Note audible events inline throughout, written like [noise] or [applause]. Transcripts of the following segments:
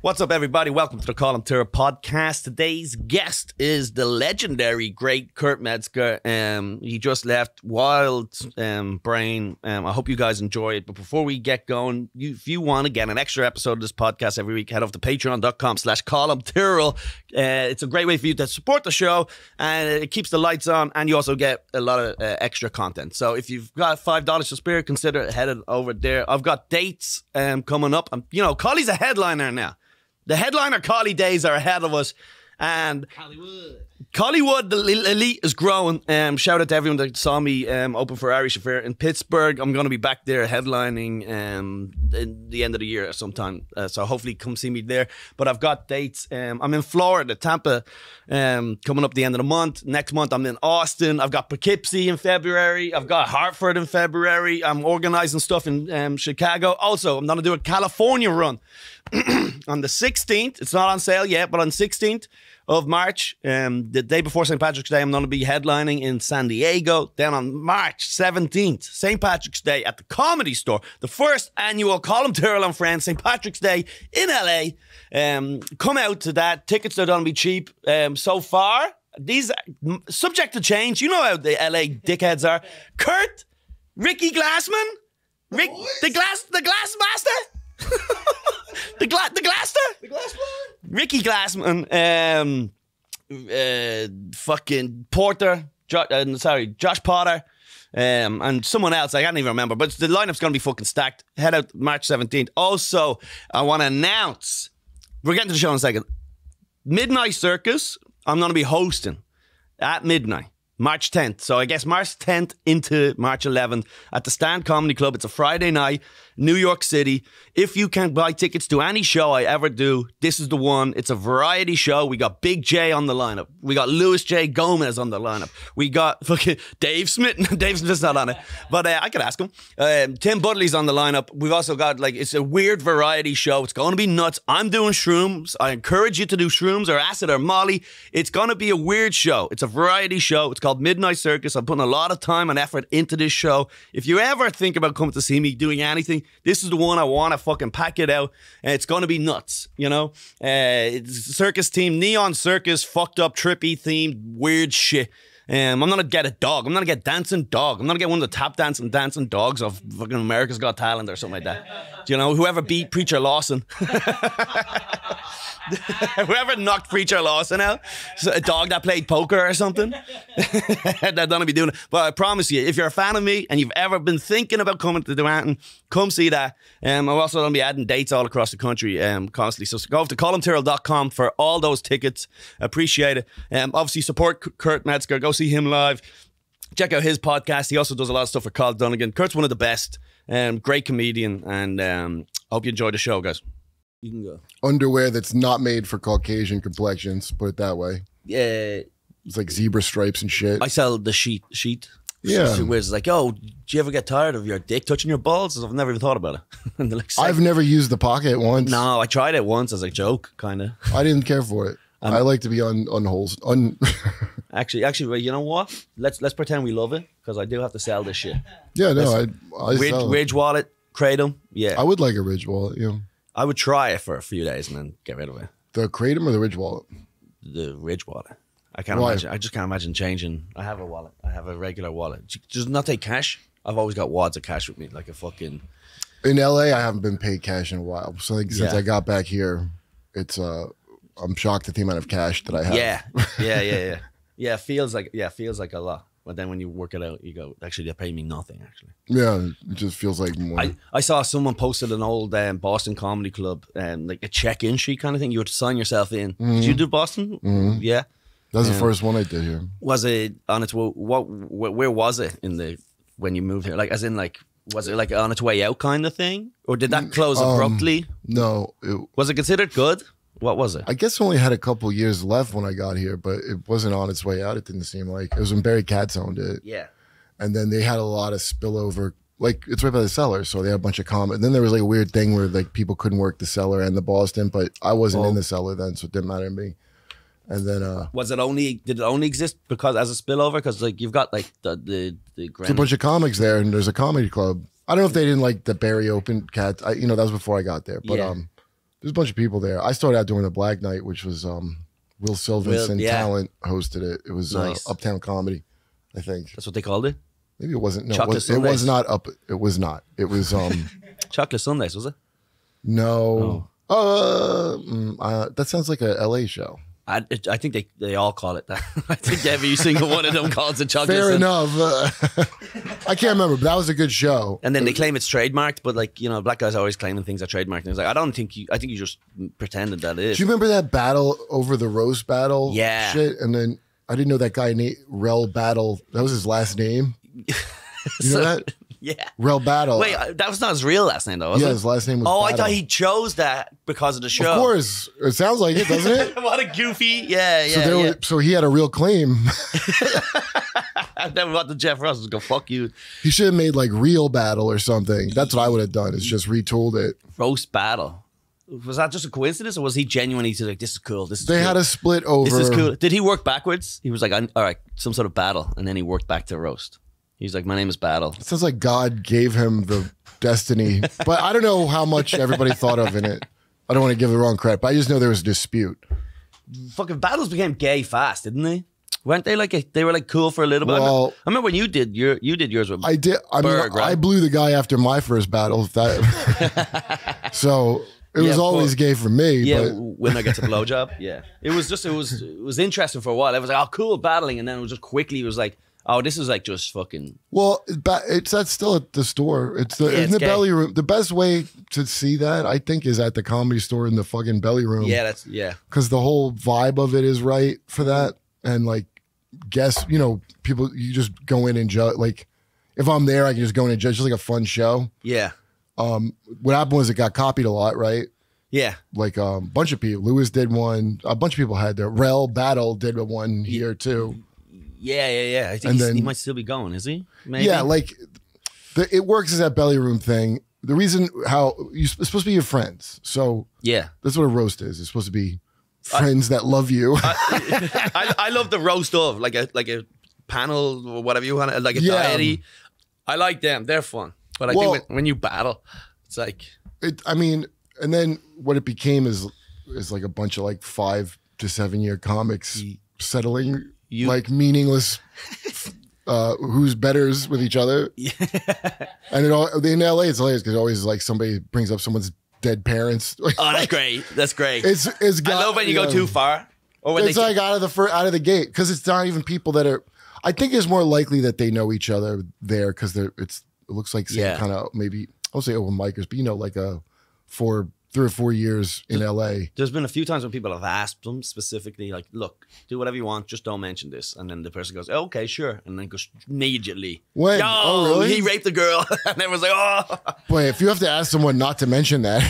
What's up, everybody? Welcome to the Colum Tyrrell podcast. Today's guest is the legendary, great Kurt Metzger. Um, he just left Wild um, Brain. Um, I hope you guys enjoy it. But before we get going, you, if you want to get an extra episode of this podcast every week, head over to patreon.com slash Colum Uh, it's a great way for you to support the show, and it keeps the lights on, and you also get a lot of uh, extra content. So if you've got $5 to spare, consider heading over there. I've got dates um, coming up. I'm, you know, Colley's a headliner now. The headliner Collie days are ahead of us. And Hollywood. Collywood, the elite is growing. Um, shout out to everyone that saw me um, open for Irish Affair in Pittsburgh. I'm going to be back there headlining um, in the end of the year sometime. Uh, so hopefully come see me there. But I've got dates. Um, I'm in Florida, Tampa, um, coming up the end of the month. Next month I'm in Austin. I've got Poughkeepsie in February. I've got Hartford in February. I'm organizing stuff in um, Chicago. Also, I'm going to do a California run [clears throat] on the 16th. It's not on sale yet, but on 16th of March, um, the day before St. Patrick's Day, I'm going to be headlining in San Diego. Then on March 17th, St. Patrick's Day at the Comedy Store, the first annual Colum Tyrrell and Friends St. Patrick's Day in LA. Um, come out to that. Tickets are going to be cheap. Um, so far, these are subject to change. You know how the LA dickheads are. Kurt, Ricky Glassman, Rick, the glass, the glass master. The gla- the Glaster, The glass blower? Ricky Glassman, um, uh, fucking Porter, jo- uh, sorry, Josh Potter, um, and someone else. I can't even remember, but the lineup's gonna be fucking stacked. Head out March seventeenth. Also, I want to announce. We're getting to the show in a second. Midnight Circus. I'm gonna be hosting at midnight. March 10th. So I guess March 10th into March 11th at the Stand Comedy Club. It's a Friday night, New York City. If you can buy tickets to any show I ever do, this is the one. It's a variety show. We got Big J on the lineup. We got Luis J. Gomez on the lineup. We got [laughs] fucking Dave Smith. [laughs] Dave Smith's not on it, but uh, I could ask him. Um, Tim Budley's on the lineup. We've also got like it's a weird variety show. It's going to be nuts. I'm doing shrooms. I encourage you to do shrooms or acid or Molly. It's going to be a weird show. It's a variety show. It's called Midnight Circus. I'm putting a lot of time and effort into this show. If you ever think about coming to see me doing anything, this is the one I want to fucking pack it out. And it's going to be nuts, you know? Uh, circus team, neon circus, fucked up, trippy themed, weird shit. Um, I'm gonna get a dog. I'm gonna get dancing dog. I'm gonna get one of the top dancing dancing dogs of fucking America's Got Talent or something like that. Do you know whoever beat Preacher Lawson? [laughs] [laughs] Whoever knocked Preacher Lawson out, a dog that played poker or something, they're gonna be doing it. But I promise you, if you're a fan of me and you've ever been thinking about coming to Duranton, come see that. Um, I'm also gonna be adding dates all across the country um, constantly. So go to columtyrrell.com for all those tickets. Appreciate it. Um, obviously, support Kurt Metzger. Go see him live. Check out his podcast. He also does a lot of stuff for Carl Dunnigan. Kurt's one of the best. Um, great comedian, and um, hope you enjoy the show, guys. You can go. underwear that's not made for Caucasian complexions. Put it that way. Yeah, It's like zebra stripes and shit. I sell the sheet. Sheet. Yeah. So where it's like, oh, do you ever get tired of your dick touching your balls? I've never even thought about it. [laughs] and they're like, I've never used the pocket once. no, I tried it once as a joke, kind of. I didn't care for it. Um, I like to be on unholes un. [laughs] Actually, actually, well, you know what? Let's let's pretend we love it because I do have to sell this shit. yeah, no, I I, Ridge, sell. Ridge wallet, kratom. Yeah, I would like a Ridge wallet. You know, I would try it for a few days and then get rid of it. the kratom or the Ridge wallet. The Ridge wallet. I can't Why? imagine. I just can't imagine changing. I have a wallet. I have a regular wallet. Just not take cash. I've always got wads of cash with me, like a fucking. In LA, I haven't been paid cash in a while. So like since Yeah. I got back here, it's uh, I'm shocked at the amount of cash that I have. Yeah, [laughs] yeah, yeah, yeah. Yeah, feels like yeah, feels like a lot. But then when you work it out, you go, actually, they pay me nothing. Actually, yeah. It just feels like more. I, I saw someone posted an old um, Boston Comedy Club, um, like a check-in sheet kind of thing. You had to sign yourself in. Did you do Boston? Mhm. Yeah. That's yeah. the first one I did here. Was it on its what, what? Where was it in the when you moved here? Like, as in, like, was it like on its way out kind of thing, or did that close um, abruptly? No, it, Was it considered good? What was it? I guess I only had a couple years left when I got here, but it wasn't on its way out. It didn't seem like it was when Barry Katz owned it, yeah. and then they had a lot of spillover. Like it's right by the cellar, so they had a bunch of comment. And then there was like a weird thing where like people couldn't work the cellar and the Boston, but I wasn't Oh. in the cellar then, so it didn't matter to me. And then uh, Was it only? Did it only exist because as a spillover? Because like you've got like the the the there's a bunch of comics there, and there's a comedy club. I don't know if they didn't like the Barry Open Cat. I, you know, that was before I got there, but Yeah. um, There's a bunch of people there. I started out doing the Black Night, which was um, Will Silverson and yeah. Talent hosted it. It was Nice. uh, Uptown Comedy, I think. That's what they called it. Maybe it wasn't. No, it was, it was not up. It was not. It was um. [laughs] Chocolate Sundays, was it? no. Uh, mm, uh, that sounds like a LA show. I, I think they, they all call it that. [laughs] I think every single one of them calls it chocolate. Fair enough. Uh, [laughs] I can't remember, but that was a good show. And then they claim it's trademarked, but like you know, black guys are always claiming things are trademarked. And it's like I don't think you. I think you just pretended that is. Do you remember that battle over the roast battle? Yeah. Shit. And then I didn't know that guy named Rel Battle. That was his last name. [laughs] You know So- that? [laughs] Yeah. Real Battle. Wait, uh, that was not his real last name though. Was yeah, it? his last name was Oh, I thought he chose that because of the show. Of course. It sounds like it, doesn't it? [laughs] what a goofy. Yeah, yeah. so, there yeah. was, so he had a real claim. I never thought the Jeff Ross was go fuck you. he should have made like Real Battle or something. That's what I would have done, is just retooled it. Roast battle. Was that just a coincidence, or was he genuinely just like, "This is cool"? This is They cool. had a split over. This is cool. Did he work backwards? He was like, "All right, some sort of battle," and then he worked back to roast. He's like, "My name is Battle." It sounds like God gave him the destiny, [laughs] but I don't know how much everybody thought of in it. I don't want to give the wrong credit, but I just know there was a dispute. Fucking battles became gay fast, didn't they? Weren't they like a, they were like cool for a little bit? I remember- Well- I remember when you did your you did yours with I did. I mean, right? I blew the guy after my first battle. That, [laughs] so it Yeah, was always gay for me. yeah but when I get to blowjob. Yeah, it was just it was it was interesting for a while. It was like oh cool battling, and then it was just quickly it was like oh this is like just fucking well, it it's that's still at the store. It's the Yeah, in it's the gay. belly room. The best way to see that I think is at the comedy store in the fucking belly room. yeah that's yeah because the whole vibe of it is right for that. And like, guess you know, people you just go in and judge. Like, if I'm there, I can just go in and judge. It's like a fun show. yeah Um, What happened was it got copied a lot, right? yeah Like um, a bunch of people. Lewis did one. A bunch of people had their Rel Battle did one here too. Yeah yeah yeah. I think And then- he might still be going. Is he? Maybe? Yeah, like the, it works as that belly room thing. The reason how you're supposed to be your friends, so yeah. that's what a roast is. It's supposed to be friends that love you. [laughs] I, I love the roast of like a like a panel or whatever you want to like a Yeah. I like them; they're fun. But I Well- think when, when you battle, it's like it i mean and then what it became is is like a bunch of like five to seven year comics settling You- like meaningless uh who's betters with each other [laughs] and it all in la it's hilarious because always like somebody brings up someone's dead parents [laughs] oh, that's great. That's great. it's it's I got, love when you go know, too far. Or when it's they like out of the fir- out of the gate because it's not even people that are i think it's more likely that they know each other there because they're it's it looks like same Yeah. kind of maybe i won't say open micers but you know like a four three or four years in la There's been a few times when people have asked them specifically, like, "Look, do whatever you want, just don't mention this." And then the person goes, oh, "Okay, sure," and then goes immediately. When? Yo, Oh, really? He raped a girl, [laughs] and everyone's like, "Oh." Boy, if you have to ask someone not to mention that,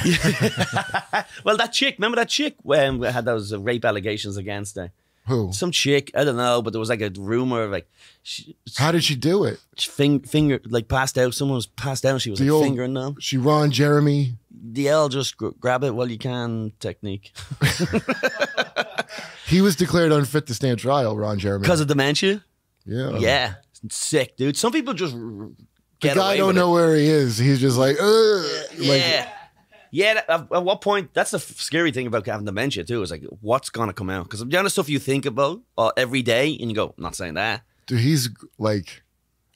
[laughs] Well, that chick, remember that chick when we had those rape allegations against her? Who? Some chick, I don't know, but there was like a rumor of like she, How did she do it? she fing, finger like passed out. Someone was passed out. She was The like old- fingering them. She Ron Jeremy. The L just gr- grab it while you can technique [laughs] He was declared unfit to stand trial. Ron Jeremy. because of dementia. yeah, Yeah, sick dude. Some people just r- The get guy don't know it. where he is. He's just like, Ugh. like yeah. At, at what point? That's the scary thing about having dementia too. Is like, what's gonna come out? Because the kind of stuff you think about uh, every day, and you go, "I'm not saying that." dude, he's like,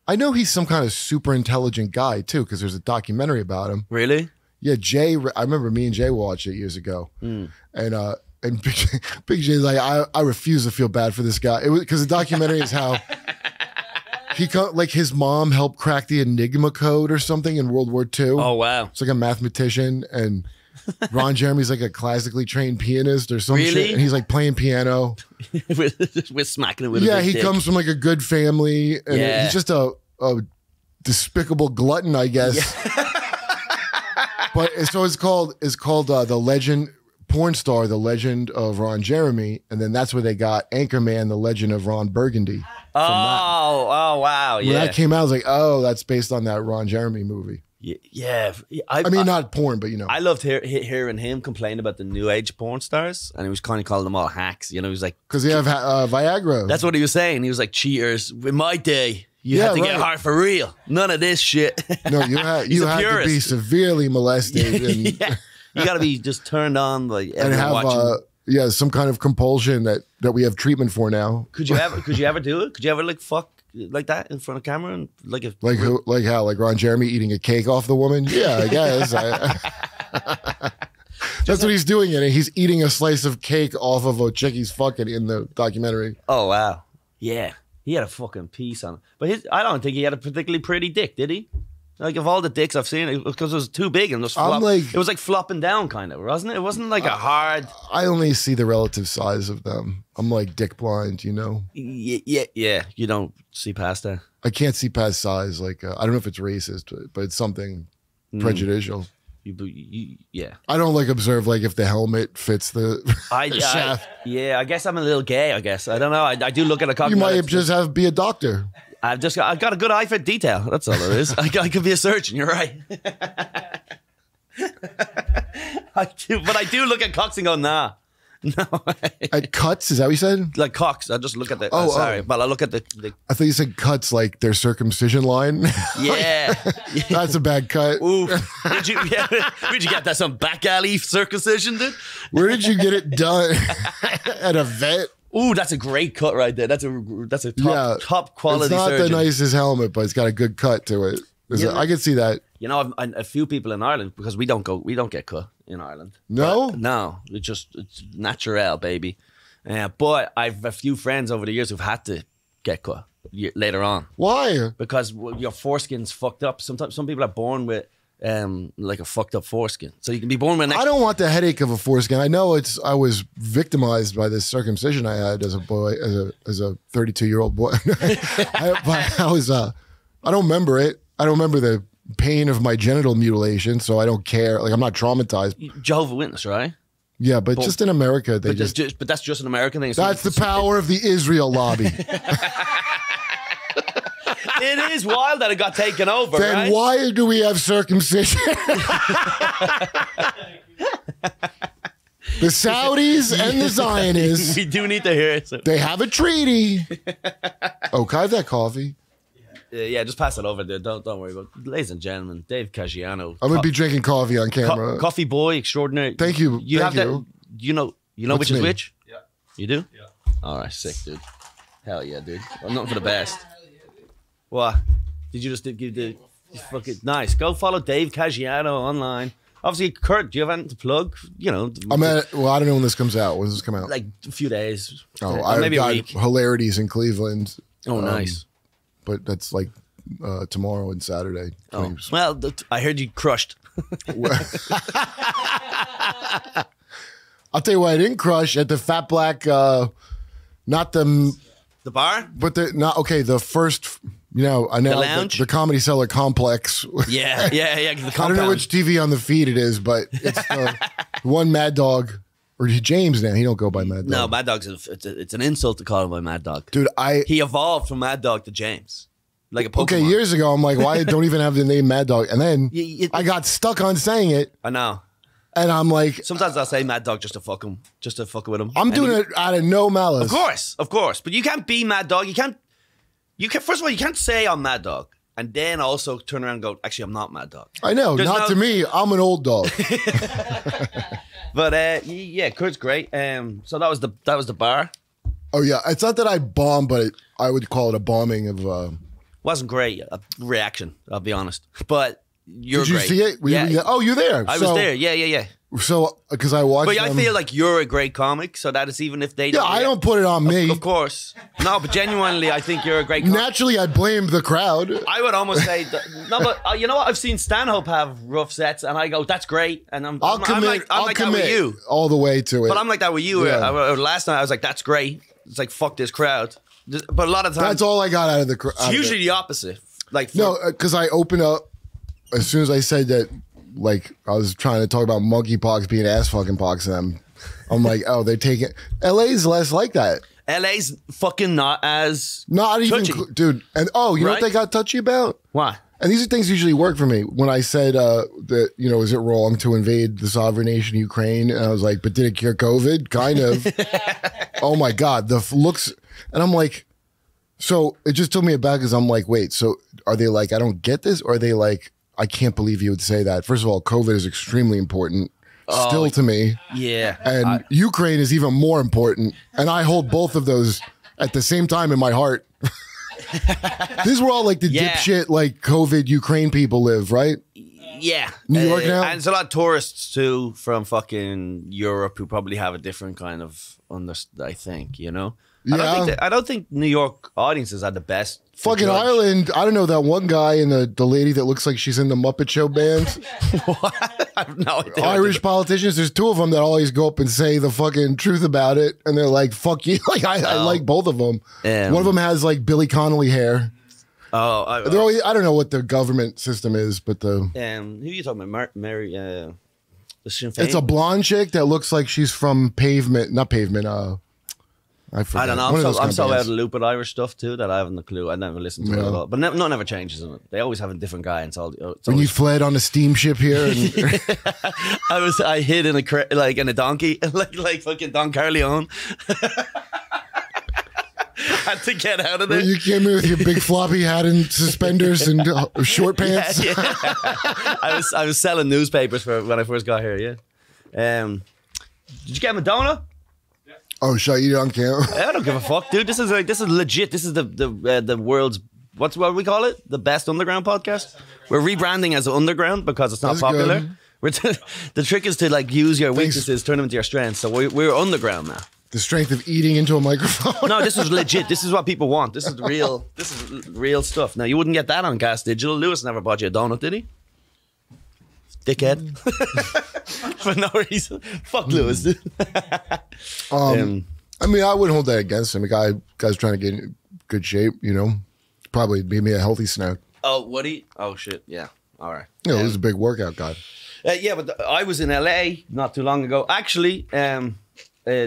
I know he's some kind of super intelligent guy too, because there's a documentary about him. Really? Yeah, Jay. I remember me and Jay watched it years ago, and uh, and [laughs] Big, Big Jay's like, I, I refuse to feel bad for this guy. It was because the documentary is how [laughs] he like his mom helped crack the Enigma code or something in World War II. Oh wow! It's like a mathematician, and Ron Jeremy's like a classically trained pianist or some Really? shit, and he's like playing piano. [laughs] we're, we're smacking it with a yeah, he dick. comes from like a good family, and Yeah. he's just a, a despicable glutton, I guess. [laughs] but so it's called it's called uh, the legend porn star, the legend of Ron Jeremy, and then that's where they got Anchorman, the legend of Ron Burgundy. Oh, oh wow! When Yeah, that came out, I was like, oh, that's based on that Ron Jeremy movie. yeah. yeah. I, I mean, not porn, but you know. I loved hear, he- hearing him complain about the new age porn stars, and he was kind of calling them all hacks. You know, he was like, Because they have uh, Viagra. "That's what he was saying." He was like, "Cheaters." In my day, you Yeah, had to get hard for real. None of this shit. no, you had [laughs] you had to be severely molested. [laughs] And yeah. You got to be just turned on like and have watching. uh, yeah some kind of compulsion that that we have treatment for now. could you ever? Could you ever do it? Could you ever like fuck like that in front of camera and like a Like who? Like how? Like Ron Jeremy eating a cake off the woman? Yeah, I guess. I, [laughs] [laughs] that's what he's doing in it. He's eating a slice of cake off of a chick he's fucking in the documentary. Oh wow, yeah, he had a fucking piece on it. But his, I don't think he had a particularly pretty dick, did he? Like of all the dicks I've seen, it because it was too big and it was, flop, like- it was like flopping down, kind of, wasn't it? It wasn't like a hard. I only see the relative size of them. I'm like dick blind, you know. Yeah, yeah, yeah. You don't see past that. I can't see past size. Like uh, I don't know if it's racist, but, but it's something Mm. prejudicial. You, you, yeah. I don't like observe like if the helmet fits the. [laughs] I, the I shaft. yeah. I guess I'm a little gay. I guess I don't know. I, I do look at a cock. you might just have be a doctor. I've just got, I've got a good eye for detail. That's all it is. [laughs] I, I could be a surgeon. You're right. [laughs] I do, but I do look at cocks and go, nah, no. At cuts, is that what you said? like cocks. I just look at the. Oh, uh, Oh, sorry, oh. but I look at the. the I thought you said cuts like their circumcision line. [laughs] yeah. That's a bad cut. Ooh, did you? Yeah, where'd you get that? Some back alley circumcision, dude. Where did you get it done? At a vet? Ooh, that's a great cut right there. That's a that's a top Yeah. top quality It's not surgeon. the nicest helmet, but it's got a good cut to it. It- I can see that. You know, I've, a few people in Ireland because we don't go, we don't get cut in Ireland. No? But no, it's just it's natural, baby. Yeah, but I've a few friends over the years who've had to get cut later on Why? because your foreskin's fucked up. Sometimes some people are born with um like a fucked up foreskin, so you can be born with an I don't want the headache of a foreskin. I know it's. I was victimized by this circumcision I had as a boy, as a as a 32 year old boy. [laughs] I, but I was. Uh, I don't remember it. I don't remember the pain of my genital mutilation, so I don't care. Like I'm not traumatized. Jehovah Witness, right? Yeah, but just in America, they But that's just. just, but that's just an American thing. So That's the power of the Israel lobby. [laughs] it is wild that it got taken over, then right? why do we have circumcision? the Saudis and the [laughs] Zionists, we do need to hear it. So. they have a treaty. Oh, can I have that coffee? Uh, yeah, just pass it over there. Don't don't worry about it. Ladies and gentlemen, Dave Caggiano. I'm gonna co- be drinking coffee on co- camera. coffee boy extraordinary. Thank you, You thank have you. that you know you know What's which is which? Yeah. You do? Yeah. All right, sick, dude. Hell yeah, dude. I'm not for the best. What? Did you just give the fucking nice? Go follow Dave Caggiano online. Obviously, Kurt, do you have anything to plug? You know, I'm at. Well, I don't know when this comes out. When does this come out? like a few days. oh, I've maybe a got week. hilarities in Cleveland. Oh, um, nice. But that's like uh, tomorrow and Saturday. Oh. Well, I heard you crushed. [laughs] I'll tell you what, I didn't crush at the Fat Black. Uh, not the, The bar? but the not okay. The first, you know, I know lounge? the, Comedy Cellar complex. Yeah, yeah, yeah. The [laughs] I don't know which TV on the feed it is, but it's the [laughs] one Mad Dog or James now. He don't go by Mad Dog. No, Mad Dog's a, it's, a, it's an insult to call him by Mad Dog. dude, I He evolved from Mad Dog to James, like a Pokemon. okay years ago. I'm like, why [laughs] don't even have the name Mad Dog? And then I got stuck on saying it, I know. and I'm like, Sometimes I'll say Mad Dog just to fuck him, just to fuck with him. I'm And doing he- it out of no malice. Of course, of course. But you can't be Mad Dog. You can't. You can First of all, you can't say I'm Mad Dog, and then also turn around and go, actually, I'm not Mad Dog. I know, There's not no- to me. I'm an old dog. [laughs] But uh, yeah, Kurt's great. Um, so that was the that was the bar. oh yeah, it's not that I bombed, but it, I would call it a bombing of. Uh, Wasn't great a reaction. I'll be honest. But you're did you great. see it? Were you- yeah. Oh, you're there. I So- was there. Yeah, yeah, yeah. So because I watch, But I feel like you're a great comic, so that is even if they Yeah, I don't put it on me. Of course, no, but genuinely, I think you're a great. comic. Naturally, I blame the crowd. I would almost say that, no, but uh, you know what? I've seen Stanhope have rough sets, and I go, "That's great," and I'm, I'll I'm, commit. I'm like, I'm I'll like commit that with you, all the way to it. but I'm like that with you. Uh, yeah. I- I- last night I was like, "That's great." It's like fuck this crowd, Just- but a lot of times That's all I got out of the crowd. it's usually the opposite. Like for- no, because I open up as soon as I said that. Like I was trying to talk about monkeypox being ass fucking pox, and I'm, I'm like, oh, they're taking. LA's less like that. LA's fucking not as Not even, Touchy. dude. And oh, you know what they got touchy about? why. And these are things usually work for me. When I said uh, that, you know, is it wrong to invade the sovereign nation Ukraine? And I was like, but did it cure COVID? Kind of. [laughs] oh my God, the f- looks. And I'm like, so it just took me aback because I'm like, wait, so are they like, I don't get this? Or are they like, I can't believe you would say that? First of all, COVID is extremely important still to me. Yeah. And I- Ukraine is even more important. And I hold both of those at the same time in my heart. [laughs] These were all like the Yeah. dipshit, like COVID Ukraine people live, right? yeah. New York Uh, now? And there's a lot of tourists too from fucking Europe who probably have a different kind of underst I think, you know? I don't Yeah. think that, I don't think New York audiences are the best. Fucking. Ireland. I don't know that one guy and the, the lady that looks like she's in the Muppet Show band. [laughs] I have no idea. Irish politicians. There's two of them that always go up and say the fucking truth about it, and they're like, "Fuck you." [laughs] Like I, I Oh. like both of them. One of them has like Billy Connolly hair. Oh, I, They're always, I don't know what the government system is, but the um, who are you talking about? Mar- Mary, uh, the Sinn Féin? it's a blonde chick that looks like she's from Pavement, not Pavement. Uh, I forget. I don't know. I'm so, I'm so out of the loop with Irish stuff too that I haven't a clue. I never listened to it Yeah. at all. But ne- none ever changes in it. They always have a different guy. And all. When you fled on a steamship here, and, [laughs] I was I hid in a like in a donkey [laughs] like like fucking Don Corleone. [laughs] Had to get out of there. you came in with your big floppy hat and suspenders and uh, short pants. Yeah, yeah. I was I was selling newspapers for when I first got here. Yeah. Um, did you get him a donut? Oh, shut you on camera. [laughs] I don't give a fuck, dude. This is like this is legit. This is the the uh, the world's what's what we call it? The best underground podcast. We're rebranding as underground because it's not That's popular. good. We're t- [laughs] the trick is to like use your Thanks. weaknesses, turn them into your strengths. So we're, we're underground now. The strength of eating into a microphone. No, this is [laughs] legit. This is what people want. This is real. This is real stuff. Now you wouldn't get that on Gas Digital. Lewis never bought you a donut, did he? Dickhead. [laughs] For no reason. Fuck Lewis. [laughs] Um, Um, I mean, I wouldn't hold that against him. A guy, guy's trying to get in good shape, you know. Probably be me a healthy snack. oh, Woody. Oh shit. Yeah. All right. You know, he was a big workout guy. Uh, yeah, but I was in LA not too long ago. Actually, um, uh,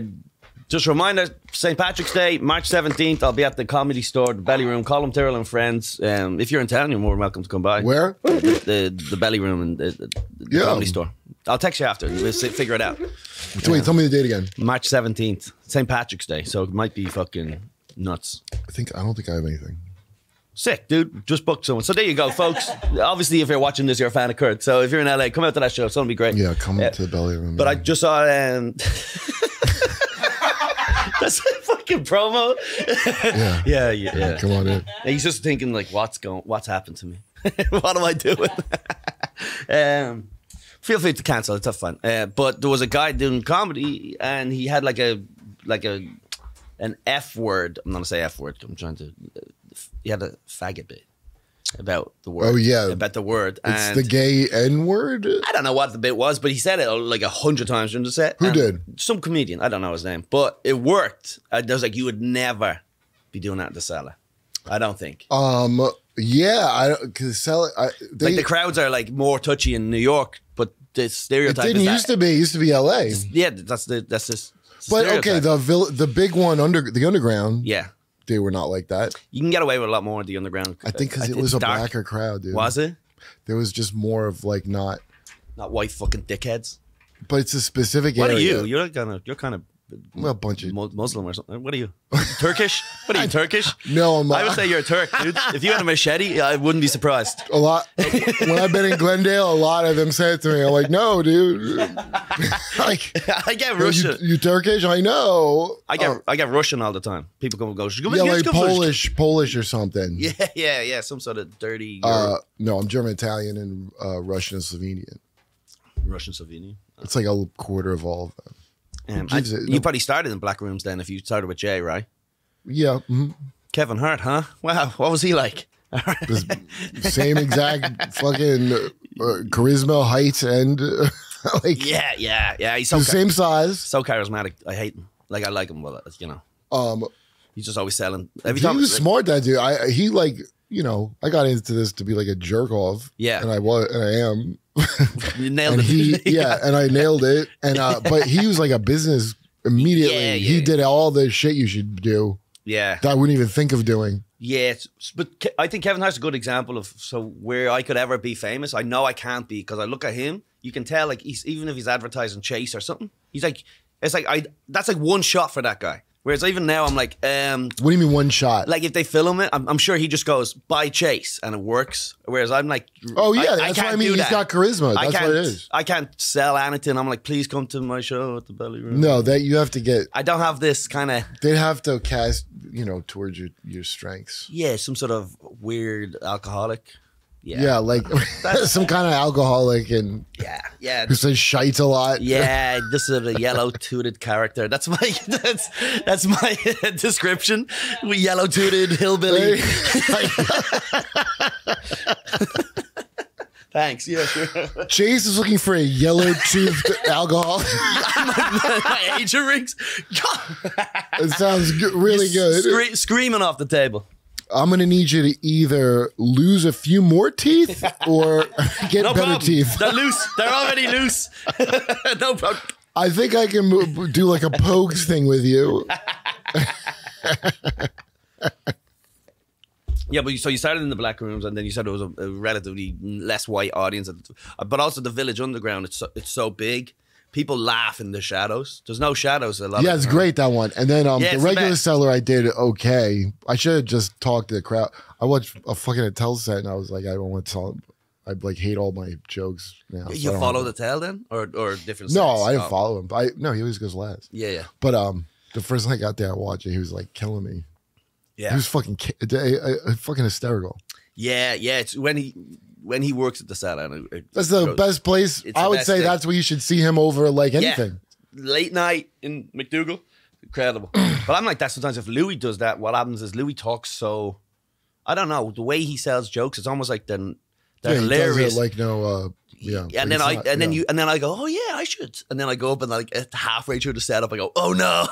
just a reminder, St. Patrick's Day, March 17th, I'll be at the Comedy Store, the Belly Room, Colum Tyrrell and friends. Um, if you're in town, you're more than welcome to come by. Where? The, the, the Belly Room and the, the, the Yeah. Comedy Store. I'll text you after. We'll si- figure it out. So wait, tell me the date again. March 17th, St. Patrick's Day. So it might be fucking nuts. I think I don't think I have anything. Sick, dude. Just booked someone. So there you go, folks. Obviously, if you're watching this, you're a fan of Kurt. So if you're in LA, come out to that show. It's going to be great. Yeah, come to the belly room. But I just saw um [laughs] [laughs] That's a fucking promo. yeah. yeah, yeah, yeah. Come on in. He's just thinking like, what's going, what's happened to me? [laughs] what am I doing? [laughs] um, feel free to cancel. It's tough fun. Uh, but there was a guy doing comedy, and he had like a like a an F word. I'm not gonna say F word. I'm trying to. He had a faggot bit about the word. Oh, yeah. about the word. It's and the gay N word. I don't know what the bit was, but he said it like a hundred times during the set. Who did? Some comedian. I don't know his name, but it worked. I was like, you would never be doing that in the cellar. I don't think. Um. Yeah. I because it. I, they, like the crowds are like more touchy in New York, but the it stereotype didn't is that, used to be. It used to be L.A. Yeah, that's the that's this. But okay, the the big one under the underground. yeah, They were not like that. you can get away with a lot more at the underground. I think because uh, it was a dark. blacker crowd, dude. Was it? There was just more of like not. Not white fucking dickheads. But it's a specific What are you? You're kind of you're kind of Well, a bunch of Muslim or something. What are you? Turkish? What are you? Turkish? no. I'm I would say you're a Turk, dude. If you had a machete, I wouldn't be surprised. a lot. when I've been in Glendale, a lot of them said to me, "I'm like, no, dude. like, I get Russian. you Turkish? I know. I get Oh, I get Russian all the time. People come and go. yeah, like Polish, Polish or something. Yeah, yeah, yeah. Some sort of dirty Uh, no, I'm German, Italian, and uh, Russian and Slovenian. Russian Slovenian. It's like a quarter of all of them. Um, I- you no- probably started in black rooms then. If you started with Jay, right? Yeah, mhm. Kevin Hart, huh? Wow, what was he like? [laughs] same exact fucking uh, charisma, height, and uh, [laughs] like yeah, yeah, yeah. He's so the cha- same size. so charismatic. I hate him. Like I like him, but you know, Um, he's just always selling. Every he time, was smart. That dude. I he like you know I got into this to be like a jerk off. Yeah. and I was and I am. [laughs] you nailed and it. he [laughs] yeah, and I nailed it. And uh, but he was like a business immediately. Yeah, he yeah. did all the shit you should do yeah, that I wouldn't even think of doing. Yeah, it's, but Ke- I think Kevin Hart's a good example of so where I could ever be famous. I know I can't be because I look at him. You can tell like he's even if he's advertising Chase or something. He's like it's like I that's like one shot for that guy. Whereas even now, I'm like, um, What do you mean one shot? like if they film it, I'm, I'm sure he just goes by Chase and it works. Whereas I'm like, oh yeah, that's what can't I mean. He's got charisma. I That's what it is. I can't sell anything. I'm like, please come to my show at the Belly Room. No, that you have to get. I don't have this kind of They'd have to cast, you know, towards your your strengths. yeah, some sort of weird alcoholic. Yeah, Yeah, like [laughs] some kind of alcoholic and yeah, yeah. who says shite a lot. Yeah, this is a yellow tooted character. That's my [laughs] that's that's my [laughs] description. We yellow tooted hillbilly. Thanks. Yeah, sure. Chase is looking for a yellow toothed alcohol. my agent rings. It sounds really good. Scre- screaming off the table. I'm gonna need you to either lose a few more teeth [laughs] or [laughs] get No better problem. teeth. They're loose. They're already [laughs] loose. no problem. I think I can mo- do like a Pogues thing with you. Yeah, but you, so you started in the black rooms, and then you said it was a, a relatively less white audience, at the t- but also the Village Underground. It's so, it's so big, people laugh in the shadows. There's no shadows a lot. Yeah, it's great that one. And then um, Yeah, the it's the regular seller, I did okay. I should have just talked to the crowd. I watched a fucking Attell set, and I was like, I don't want to tell. I like hate all my jokes now. You don't follow the tail then, or or different? No, sets? I didn't Oh. follow him. I no, he always goes last. Yeah, yeah, But um, the first time I got there, I watched it. He was like killing me. Yeah, he was fucking ki- fucking hysterical. yeah, yeah. It's when he when he works at the it- it That's the goes- best place. I would say thing. that's where you should see him over like Yeah. anything. late night in MacDougal. Incredible. [clears throat] but I'm like that sometimes. If Louis does that, what happens is Louis talks so. I don't know the way he sells jokes. It's almost like then they're Yeah, hilarious. it like no, uh, yeah. and then it's I and then yeah. you and then I go, oh yeah, I should. And then I go up and like halfway through the setup, I go, oh no,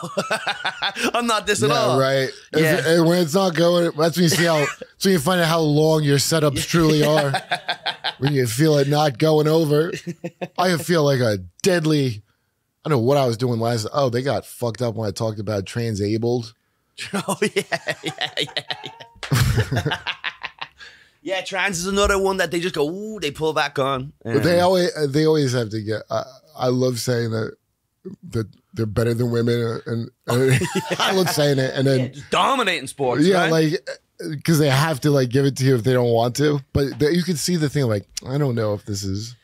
[laughs] I'm not this at Yeah, all. right. If- Yeah. and when it's not going, that's when you see how. [laughs] so you find out how long your setups truly [laughs] are. when you feel it not going over, I feel like a deadly. I don't know what I was doing last. Oh, they got fucked up when I talked about transabled. Oh yeah, yeah, yeah, yeah. Yeah, trans is another one that they just go, ooh, they pull back on. But they always uh, they always have to get. I, I love saying that that they're better than women, uh, and, [laughs] and I love saying it, and then just dominating sports. yeah, right? like uh, because they have to like give it to you if they don't want to. But the, you can see the thing like I don't know if this is.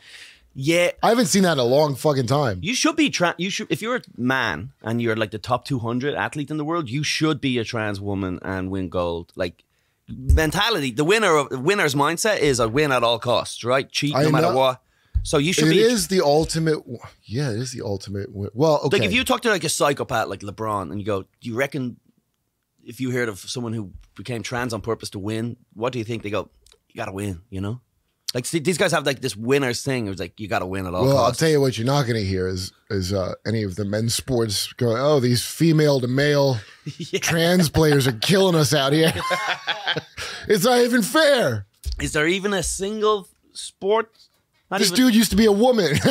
yeah, I haven't seen that in a long fucking time. You should be trans. You should, if you're a man and you're like the top 200 athlete in the world, you should be a trans woman and win gold. Like mentality, the winner of winner's mindset is a win at all costs, right? Cheat no I matter know. what. So you should It be. is the ultimate. Yeah, it is the ultimate. win- Well, okay. Like if you talk to like a psychopath like LeBron and you go, do you reckon if you heard of someone who became trans on purpose to win, what do you think? They go, you got to win, you know. Like see, these guys have like this winner's thing. It was like you got to win at all well, I'll tell you what you're not going to hear is is uh, any of the men's sports going. Oh, these female to male [laughs] trans players are killing us out here. [laughs] it's not even fair. Is there even a single sport? Not This even- dude used to be a woman. [laughs]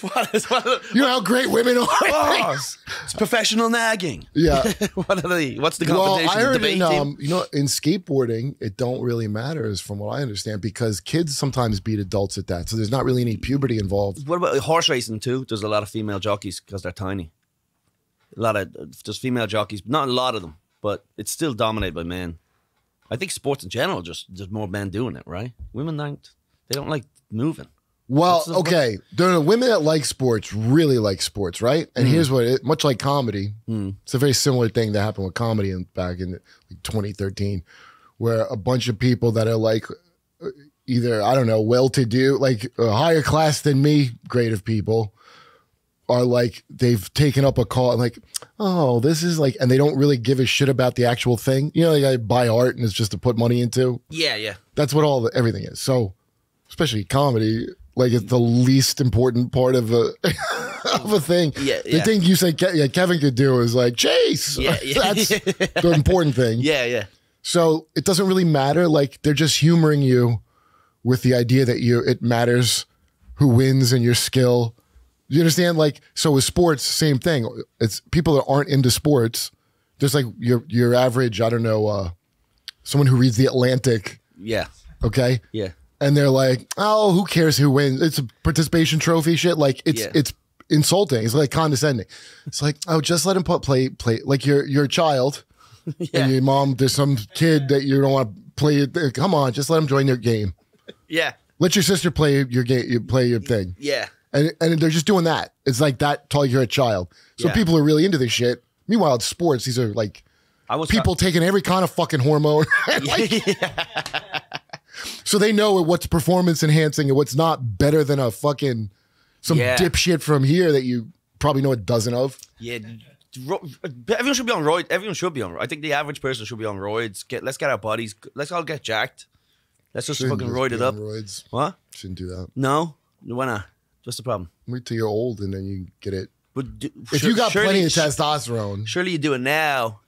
what is what? Are, you know how great women are. Oh, it's professional nagging. yeah. [laughs] what are they? What's the Well, competition? I heard in um, you know, in skateboarding, it don't really matter, is from what I understand, because kids sometimes beat adults at that. So there's not really any puberty involved. What about horse racing too? There's a lot of female jockeys because they're tiny. A lot of there's female jockeys, not a lot of them, but it's still dominated by men. I think sports in general just there's more men doing it, right? Women don't. They don't like moving. Well, the- okay. Are women that like sports, really like sports, right? And Mm-hmm. here's what it, much like comedy, it's a very similar thing that happened with comedy in, back in like 2013, where a bunch of people that are like uh, either, I don't know, well to do, like a higher class than me, grade of people, are like, they've taken up a call, and like, oh, this is like, and they don't really give a shit about the actual thing. You know, like I buy art and it's just to put money into Yeah, yeah. that's what all the, everything is. So, especially comedy, like it's the least important part of a [laughs] of a thing. Yeah, the yeah. thing you say Ke- yeah, Kevin could do is like chase. Yeah, [laughs] yeah. that's [laughs] the important thing. Yeah, yeah. So it doesn't really matter. Like they're just humoring you with the idea that you it matters who wins and your skill. You understand? Like so with sports, same thing. It's people that aren't into sports. There's like your your average, I don't know, uh, someone who reads the Atlantic. Yeah. Okay, Yeah. And they're like, "Oh, who cares who wins? It's a participation trophy shit. Like it's Yeah. it's insulting. It's like condescending. It's like, oh, just let him put play play like you're you're a child, [laughs] Yeah. and your mom. There's some kid that you don't want to play. Uh, come on, just let him join your game. Yeah. Let your sister play your game. You play your thing, Yeah. and and they're just doing that. It's like that. Till you're a child. So Yeah. people are really into this shit. Meanwhile, it's sports. These are like I was uh, people taking every kind of fucking hormone. [laughs] Like, [laughs] so they know what's performance enhancing and what's not better than a fucking some Yeah. dipshit from here that you probably know a dozen of. Yeah, everyone should be on roids. Everyone should be on. I think the average person should be on roids. Get let's get our bodies. Let's all get jacked. Let's just Shouldn't fucking just roid it up. Roids. What? Shouldn't do that. No, why not? What's the problem? Wait till you're old and then you get it. But do, If sur- you got surely- plenty of testosterone, surely you do it now.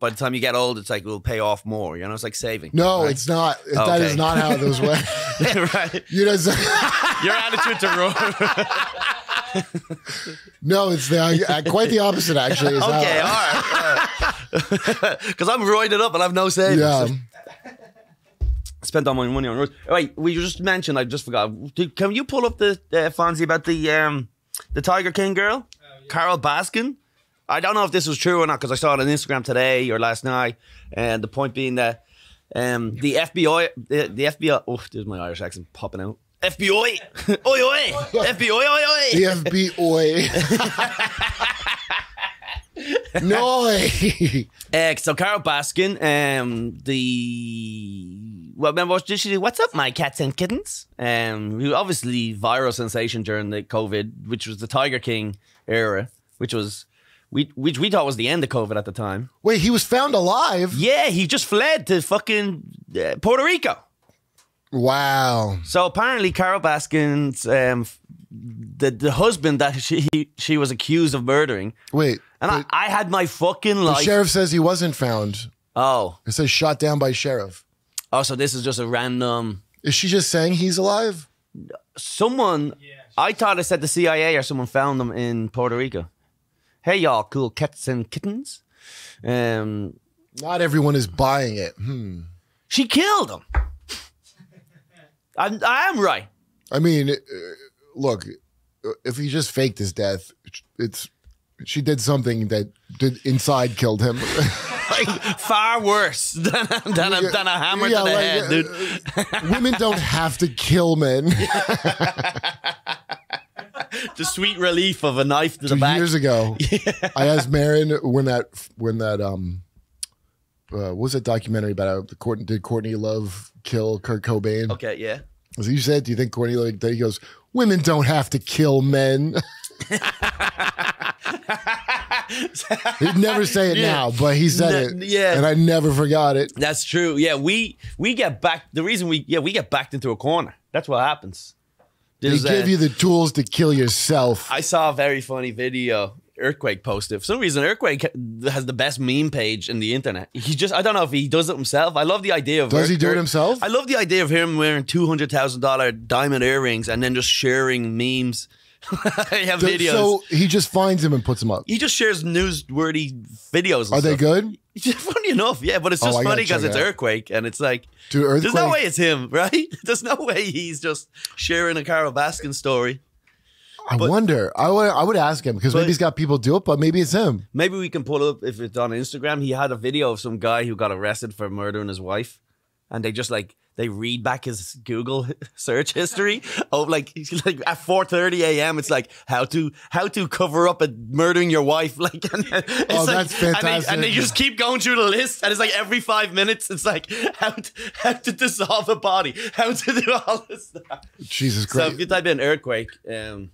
By the time you get old, it's like it will pay off more. You know, it's like saving. no, right? it's not. That Okay. is not how [laughs] those work. right. you know, [laughs] Your attitude to roid. [laughs] no, it's the, uh, quite the opposite. Actually, is how- okay, all right. Because I'm roided up and I've no savings. yeah. spent all my money on roads. Wait, we just mentioned. I just forgot. Can you pull up the uh, Fonzie about the um the Tiger King girl, Carole Baskin? I don't know if this was true or not because I saw it on Instagram today or last night. And the point being that um the FBI, the, the FBI. Oh, there's my Irish accent popping out. FBI, [laughs] oi oi, FBI, oi oi. The FBI. [laughs] no. Uh, so Carole Baskin, um, the well, remember what did she do? What's up, my cats and kittens? Um, who obviously viral sensation during the COVID, which was the Tiger King era, which was we which we thought was the end of COVID at the time. Wait, he was found alive. Yeah, he just fled to fucking uh, Puerto Rico. Wow. So apparently, Carole Baskin's um, the the husband that she she was accused of murdering, Wait. and I, I had my fucking life. The sheriff says he wasn't found. oh, It says shot down by sheriff. oh, so this is just a random. Is she just saying he's alive? someone I thought it said the CIA or someone found them in Puerto Rico. Hey y'all, cool cats and kittens. Um, Not everyone is buying it. Hmm. she killed him. I'm, I am right. I mean, uh, look, if he just faked his death, it's she did something that did inside killed him. like, [laughs] [laughs] Far worse than, than, a, than a hammer Yeah, to the like, head, uh, dude. Women don't have to kill men. [laughs] The sweet relief of a knife to the Two back. years ago, [laughs] I asked Maron when that when that um uh, what was that documentary about uh, the Courtney did Courtney Love kill Kurt Cobain? Okay, yeah. As you said, do you think Courtney Love? He goes, women don't have to kill men. [laughs] He'd never say it [laughs] Yeah. now, but he said it. yeah. and I never forgot it. That's true. Yeah, we we get back. The reason we yeah we get backed into a corner. That's what happens. They There's, give uh, you the tools to kill yourself. I saw a very funny video. Earthquake posted. For some reason, Earthquake has the best meme page in the internet. He just, I don't know if he does it himself. I love the idea of. Does he do it himself? I love the idea of him wearing $200,000 diamond earrings and then just sharing memes. I have Th- videos. So he just finds them and puts them up. he just shares newsworthy videos. Are they good? Funny enough, yeah, but it's Oh, just gotta funny because it's. Earthquake and it's like, Dude, there's no way it's him, [laughs] right? There's no way he's just sharing a Carole Baskin story. I wonder. I would. I would ask him because maybe he's got people do it, but maybe it's him. Maybe we can pull up if it's on Instagram. He had a video of some guy who got arrested for murdering his wife, and they just like they read back his Google [laughs] search history of like [laughs] like at four thirty a.m. It's like how to how to cover up a murdering your wife. [laughs] Like and it's Oh, like, that's And they, fantastic. and they just keep going through the list, and it's like every five minutes, it's like how to, how to dissolve a body, how to do all this stuff. Jesus Christ! So if you type in earthquake, um,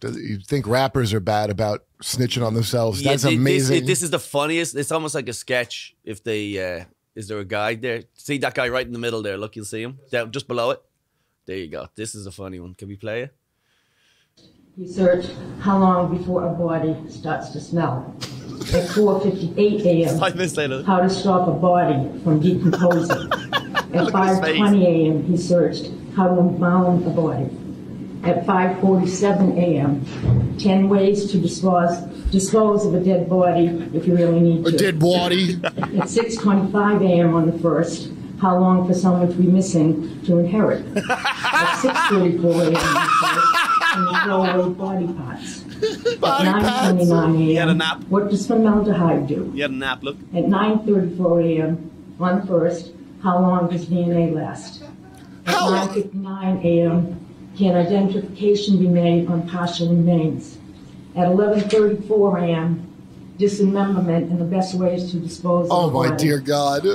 Does- you think rappers are bad about snitching on themselves? Yeah, That's thi- this- amazing. This, is the funniest. It's almost like a sketch. If they uh, is there a guy there? See that guy right in the middle there. Look, you'll see him down just below it. There you go. This is a funny one. Can we play it? Research how long before a body starts to smell. At 4:58 a.m. Five minutes later. How to stop a body from decomposing. [laughs] At Look at his face. 5:20 a.m. he searched how to embalm a body. At 5:47 a.m. 10 ways to dispose dispose of a dead body if you really need to. a dead body. At 6:25 a.m. on the first, how long for someone to be missing to inherit? At 6:34 a.m. on the first, when you throw away body parts. Body At pads. 9:29 had a a.m. nap. What does formaldehyde do? You had a nap, look. At 9:34 a.m. on the first, how long does DNA last? At How long? 9:59 a.m. can identification be made on partial remains? At 11:34 a.m. dismemberment and the best ways to dispose of Oh the my body. dear God.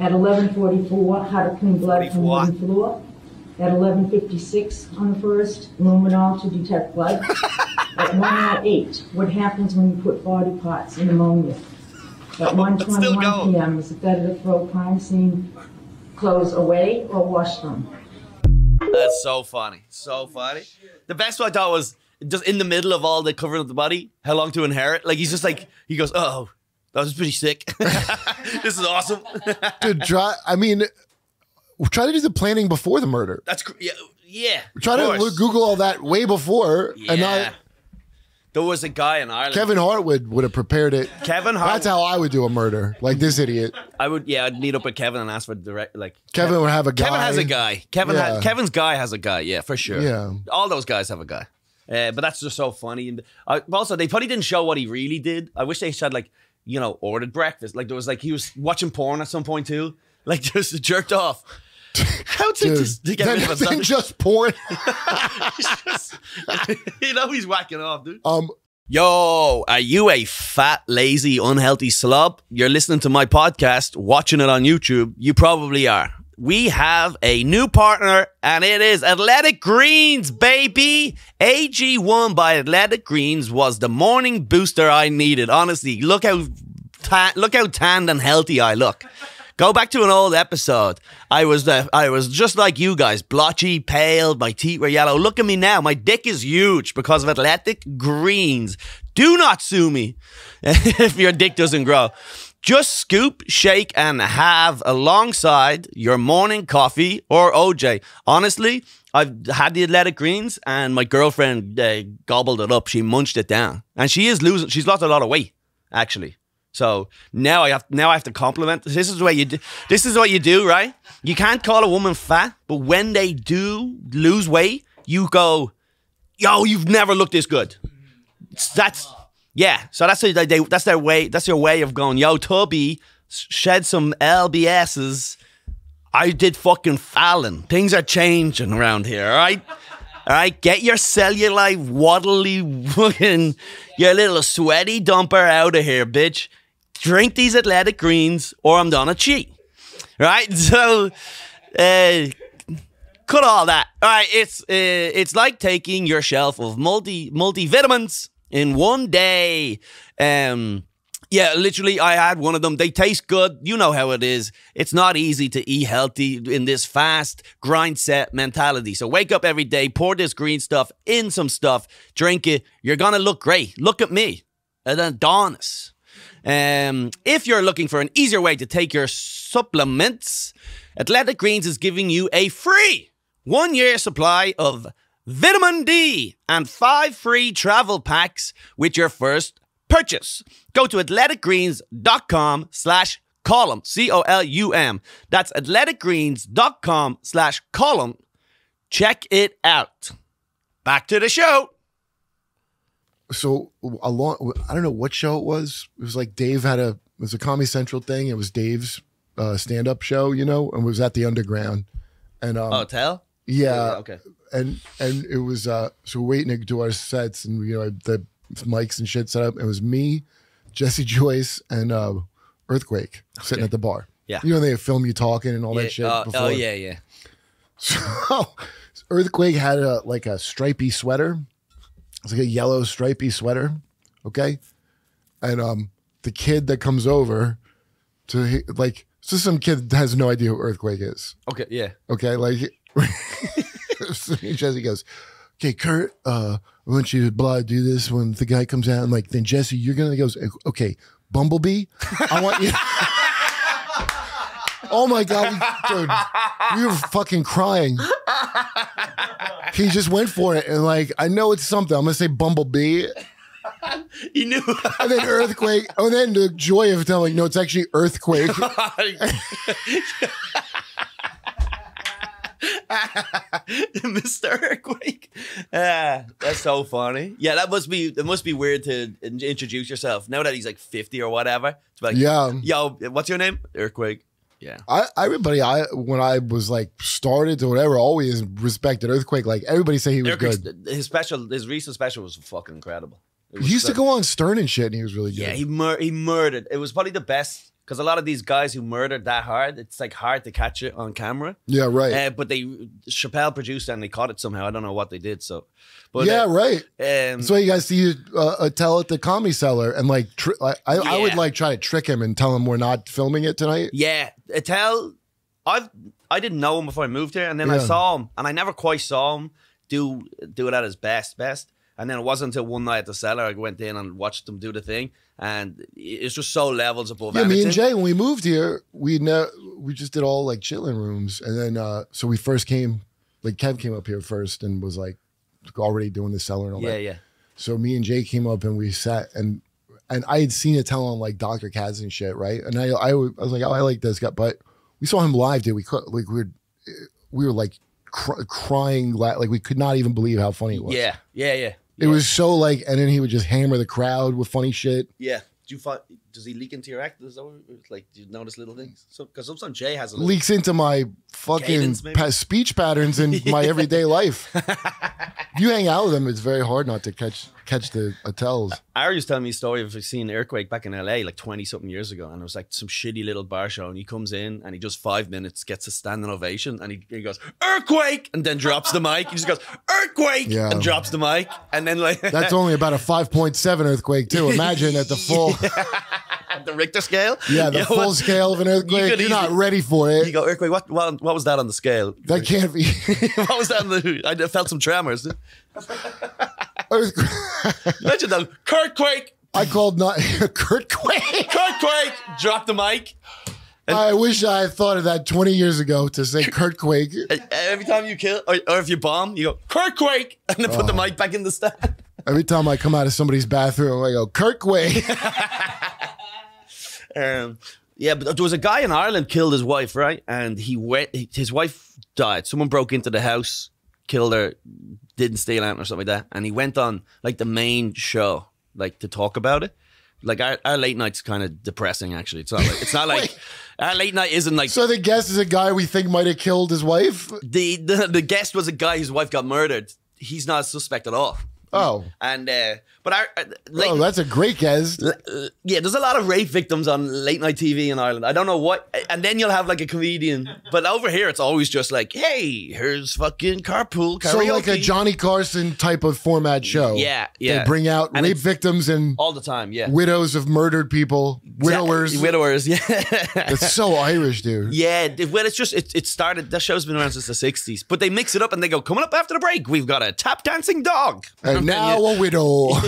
At 11:44, how to clean blood from 44. wooden floor. At 11:56 on the first, luminol to detect blood. [laughs] At 1:08, what happens when you put body parts in ammonia? At 1:21 p.m., is it better to throw crime scene clothes away or wash them? That's so funny. So funny. The best one I thought was just in the middle of all the covering of the body, how long to inherit. Like he's just like he goes, Oh, that was pretty sick. [laughs] this is awesome. [laughs] Dude, try, I mean, try to do the planning before the murder. That's cr- yeah, yeah. Try to course. Google all that way before. And Yeah. not, There was a guy in Ireland. Kevin Hart would, would have prepared it. Kevin Hart. That's how I would do a murder. Like this idiot. I would. Yeah, I'd meet up with Kevin and ask for direct. Like Kevin would have a guy. Kevin has a guy. Kevin Yeah. has Kevin's guy has a guy. Yeah, for sure. Yeah. all those guys have a guy. Uh, but that's just so funny. And uh, also, they probably didn't show what he really did. I wish they had like you know ordered breakfast. Like there was like he was watching porn at some point too. Like [laughs] just jerked off. [laughs] How to, Dude, just, to get then, rid of then something? just porn. [laughs] [laughs] you know he's whacking off, dude. Um, Yo, are you a fat, lazy, unhealthy slob? You're listening to my podcast, watching it on YouTube. You probably are. We have a new partner, and it is Athletic Greens, baby. AG1 by Athletic Greens was the morning booster I needed. Honestly, look how tan, look how tanned and healthy I look. Go back to an old episode. I was the, I was just like you guys, blotchy, pale, my teeth were yellow. Look at me now. My dick is huge because of athletic greens. Do not sue me [laughs] if your dick doesn't grow. Just scoop, shake, and have alongside your morning coffee or OJ. Honestly, I've had the athletic greens and my girlfriend uh, gobbled it up. She munched it down. And she is losing, she's lost a lot of weight, actually. So now I have now I have to compliment. This is what you do. This is what you do, right? You can't call a woman fat, but when they do lose weight, you go, "Yo, you've never looked this good." That's yeah. So that's a, they, that's their way. That's your way of going. Yo, Tubby, shed some LBSs. I did fucking Fallon. Things are changing around here. All right. All right, get your cellulite, waddly, [laughs] fucking, your little sweaty dumper out of here, bitch. Drink these athletic greens, or I'm gonna cheat. Right? [laughs] So, uh, cut all that. All right, it's uh, it's like taking your shelf of multi multivitamins in one day. Um, yeah, literally, I had one of them. They taste good. You know how it is. It's not easy to eat healthy in this fast grind set mentality. So wake up every day, pour this green stuff in some stuff, drink it. You're gonna look great. Look at me, then Adonis. Um, if you're looking for an easier way to take your supplements, Athletic Greens is giving you a free one year supply of vitamin D and five free travel packs with your first purchase. Go to athleticgreens.com slash Colum, C O L U M. That's athleticgreens.com slash Colum. Check it out. Back to the show. So a long I don't know what show it was. It was like Dave had a it was a Comedy Central thing. It was Dave's uh, stand up show, you know, and was at the Underground. And um, Oh, tell? yeah, okay. and and it was uh so we're waiting to do our sets and you know the mics and shit set up. It was me, Jesse Joyce, and uh Earthquake sitting at the bar. Yeah. you know they film you talking and all Yeah, that shit. uh, before. oh, yeah, yeah. [laughs] So Earthquake had a like a stripy sweater. It's like a yellow stripy sweater. Okay. And um the kid that comes over to like just some kid that has no idea who Earthquake is. Okay, yeah. Okay, like [laughs] so Jesse goes, Okay, Kurt, uh, I want you to blah do this when the guy comes out. I'm like, then Jesse, you're gonna he goes, okay, Bumblebee, I want you [laughs] Oh my god, we, dude, we were fucking crying. He just went for it, and like I know it's something. I'm gonna say Bumblebee, [laughs] He knew. and then Earthquake, and then the joy of telling, no, it's actually Earthquake. [laughs] [laughs] Mr. Earthquake. Uh, that's so funny. Yeah, that must be it must be weird to in- introduce yourself now that he's like 50 or whatever. Be like, Yeah. yo, what's your name? Earthquake. Yeah. I, everybody, I when I was like started or whatever, always respected Earthquake. Like everybody say he was good. His special, his recent special was fucking incredible. He used to go on Stern and shit, and he was really good. Yeah, he mur- he murdered. It was probably the best because a lot of these guys who murdered that hard, it's like hard to catch it on camera. yeah, right. Uh, but they Chappelle produced it and they caught it somehow. I don't know what they did. So, but yeah, uh, right. Um, So you guys see uh, tell at the comedy cellar and like tr- I, I, I would like try to trick him and tell him we're not filming it tonight. yeah, Attell. I've I didn't know him before I moved here, and then I saw him, and I never quite saw him do do it at his best best. And then it wasn't until one night at the cellar I went in and watched him do the thing, and it's just so levels above Yeah, me and Jay when we moved here, we know we just did all like chilling rooms, and then uh so we first came, like Kev came up here first and was like already doing the cellar and all yeah, that. yeah, yeah. So me and Jay came up and we sat and and I had seen Attell on like Dr. Katz and shit, right? And I I, was- I was like, oh, I like this guy, but we saw him live, dude. We could like we were we were like cr- crying, la- like we could not even believe how funny it was. yeah, yeah, yeah. It was so like, and then he would just hammer the crowd with funny shit. Yeah. Do you find does he leak into your act? Is that what, like do you notice little things? So because sometimes Jay has a Leaks into my fucking Cadence, maybe? pa- speech patterns in [laughs] my everyday life. [laughs] If you hang out with him, it's very hard not to catch catch the Attels. Ari was telling me a story of seeing Earthquake back in LA like 20 something years ago. And it was like some shitty little bar show. And he comes in and he just five minutes gets a standing ovation. And he, he goes, Earthquake! And then drops the mic. He just goes, Earthquake! Yeah. And drops the mic. And then like That's only about a 5.7 earthquake, too. Imagine at the [laughs] full, the Richter scale. yeah, the You know full scale of an earthquake. could You're not ready for it. You go, Earthquake, what, what, what was that on the scale? That can't be. [laughs] what was that on the, I felt some tremors. earthquake. [laughs] Imagine that. Kurtquake! I called not [laughs] Kurt Quake. Kurtquake! Drop the mic. I wish I had thought of that 20 years ago to say Kurt Quake. Every time you kill, or, or if you bomb, you go, Kurtquake! And then put the Oh. mic back in the stand. Every time I come out of somebody's bathroom, I go, Kurt Quake. Um, yeah, but there was a guy in Ireland killed his wife, right? And he went. His wife died. Someone broke into the house, killed her, didn't steal anything or something like that. And he went on like the main show, like to talk about it. Like our, our late night's kind of depressing. Actually, it's not. Like, it's not [laughs] like our late night isn't like So the guest is a guy we think might have killed his wife. the, the the guest was a guy whose wife got murdered. He's not a suspect at all. Oh, And uh, but our uh, late, oh, that's a great guest. Uh, yeah, there's a lot of rape victims on late night TV in Ireland. I don't know what, and then you'll have like a comedian, but over here it's always just like, hey, here's fucking carpool karaoke. So like a Johnny Carson type of format show. Yeah, They yeah. bring out And rape victims and all the time. Yeah, widows of murdered people, widowers. widowers. Yeah, It's so Irish, dude. [laughs] yeah. Well, it's just it, it started. That show's been around since the '60s, but they mix it up and they go, coming up after the break, we've got a tap dancing dog. And now a widow. [laughs]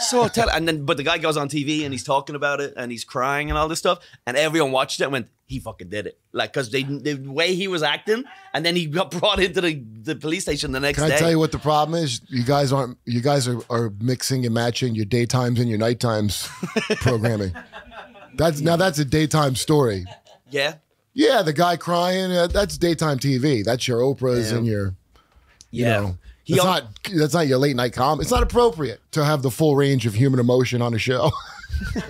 So tell, and then but the guy goes on TV and he's talking about it and he's crying and all this stuff, and everyone watched it and went, he fucking did it, like because they the way he was acting, and then he got [laughs] brought into the, the police station the next Can day. Can I tell you what the problem is? You guys aren't. You guys are, are mixing and matching your daytimes and your nighttimes [laughs] programming. That's now that's a daytime story. Yeah, Yeah, the guy crying. Uh, that's daytime TV. That's your Oprahs Yeah. and your. You yeah. know, He that's not that's not your late night com. It's not appropriate to have the full range of human emotion on a show. [laughs]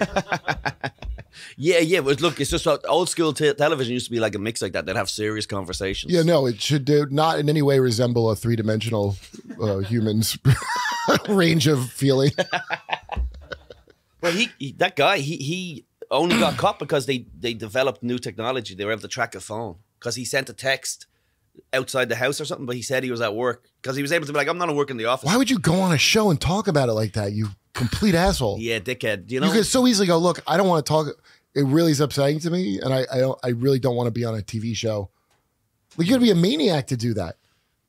yeah, yeah. But look, it's just uh, old school te- television used to be like a mix like that. They'd have serious conversations. yeah, no, it should do not in any way resemble a three dimensional uh, human's [laughs] range of feeling. [laughs] Well, he, he that guy he he only got caught because they they developed new technology. They were able to track a phone because he sent a text outside the house or something, but he said he was at work because he was able to be like, I'm not at work in the office. Why would you go on a show and talk about it like that? You complete asshole. Yeah, dickhead. You know, You could so easily go, look, I don't want to talk. It really is upsetting to me, and I I, don't, I really don't want to be on a TV show. Like you got to be a maniac to do that.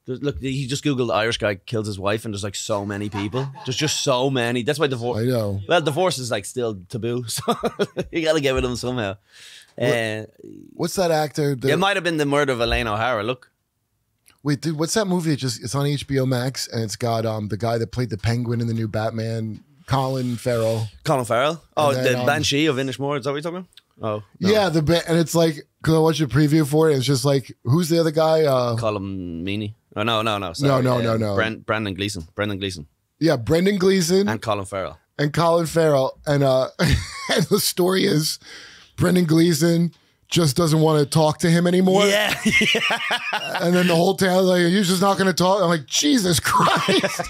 There's- Look, he just googled Irish guy kills his wife, and there's like so many people. There's just so many. That's why divorce I divorce. know. Well, divorce is like still taboo, [laughs] so you got to get rid of them somehow. Uh, What's that actor? The, it might have been the murder of Elaine O'Hara. Look, wait, dude, what's that movie? That just it's on HBO Max, and it's got um the guy that played the Penguin in the new Batman, Colin Farrell. Colin Farrell. Oh, then, the um, Banshee of Inishmore. Is that what you're talking about? Oh, no. Yeah, the ba- and it's like because I watched a preview for it. It's just like, who's the other guy? Uh, Colm Meaney. Oh no, no, no. Sorry. no, Uh, no, no. Bren- Brendan Gleeson. Brendan Gleeson yeah, Brendan Gleeson and, Colin Farrell. And Colin Farrell. And uh, [laughs] and the story is, Brendan Gleeson just doesn't want to talk to him anymore. [laughs] Yeah, And then the whole town like, you're just not going to talk. I'm like, Jesus Christ.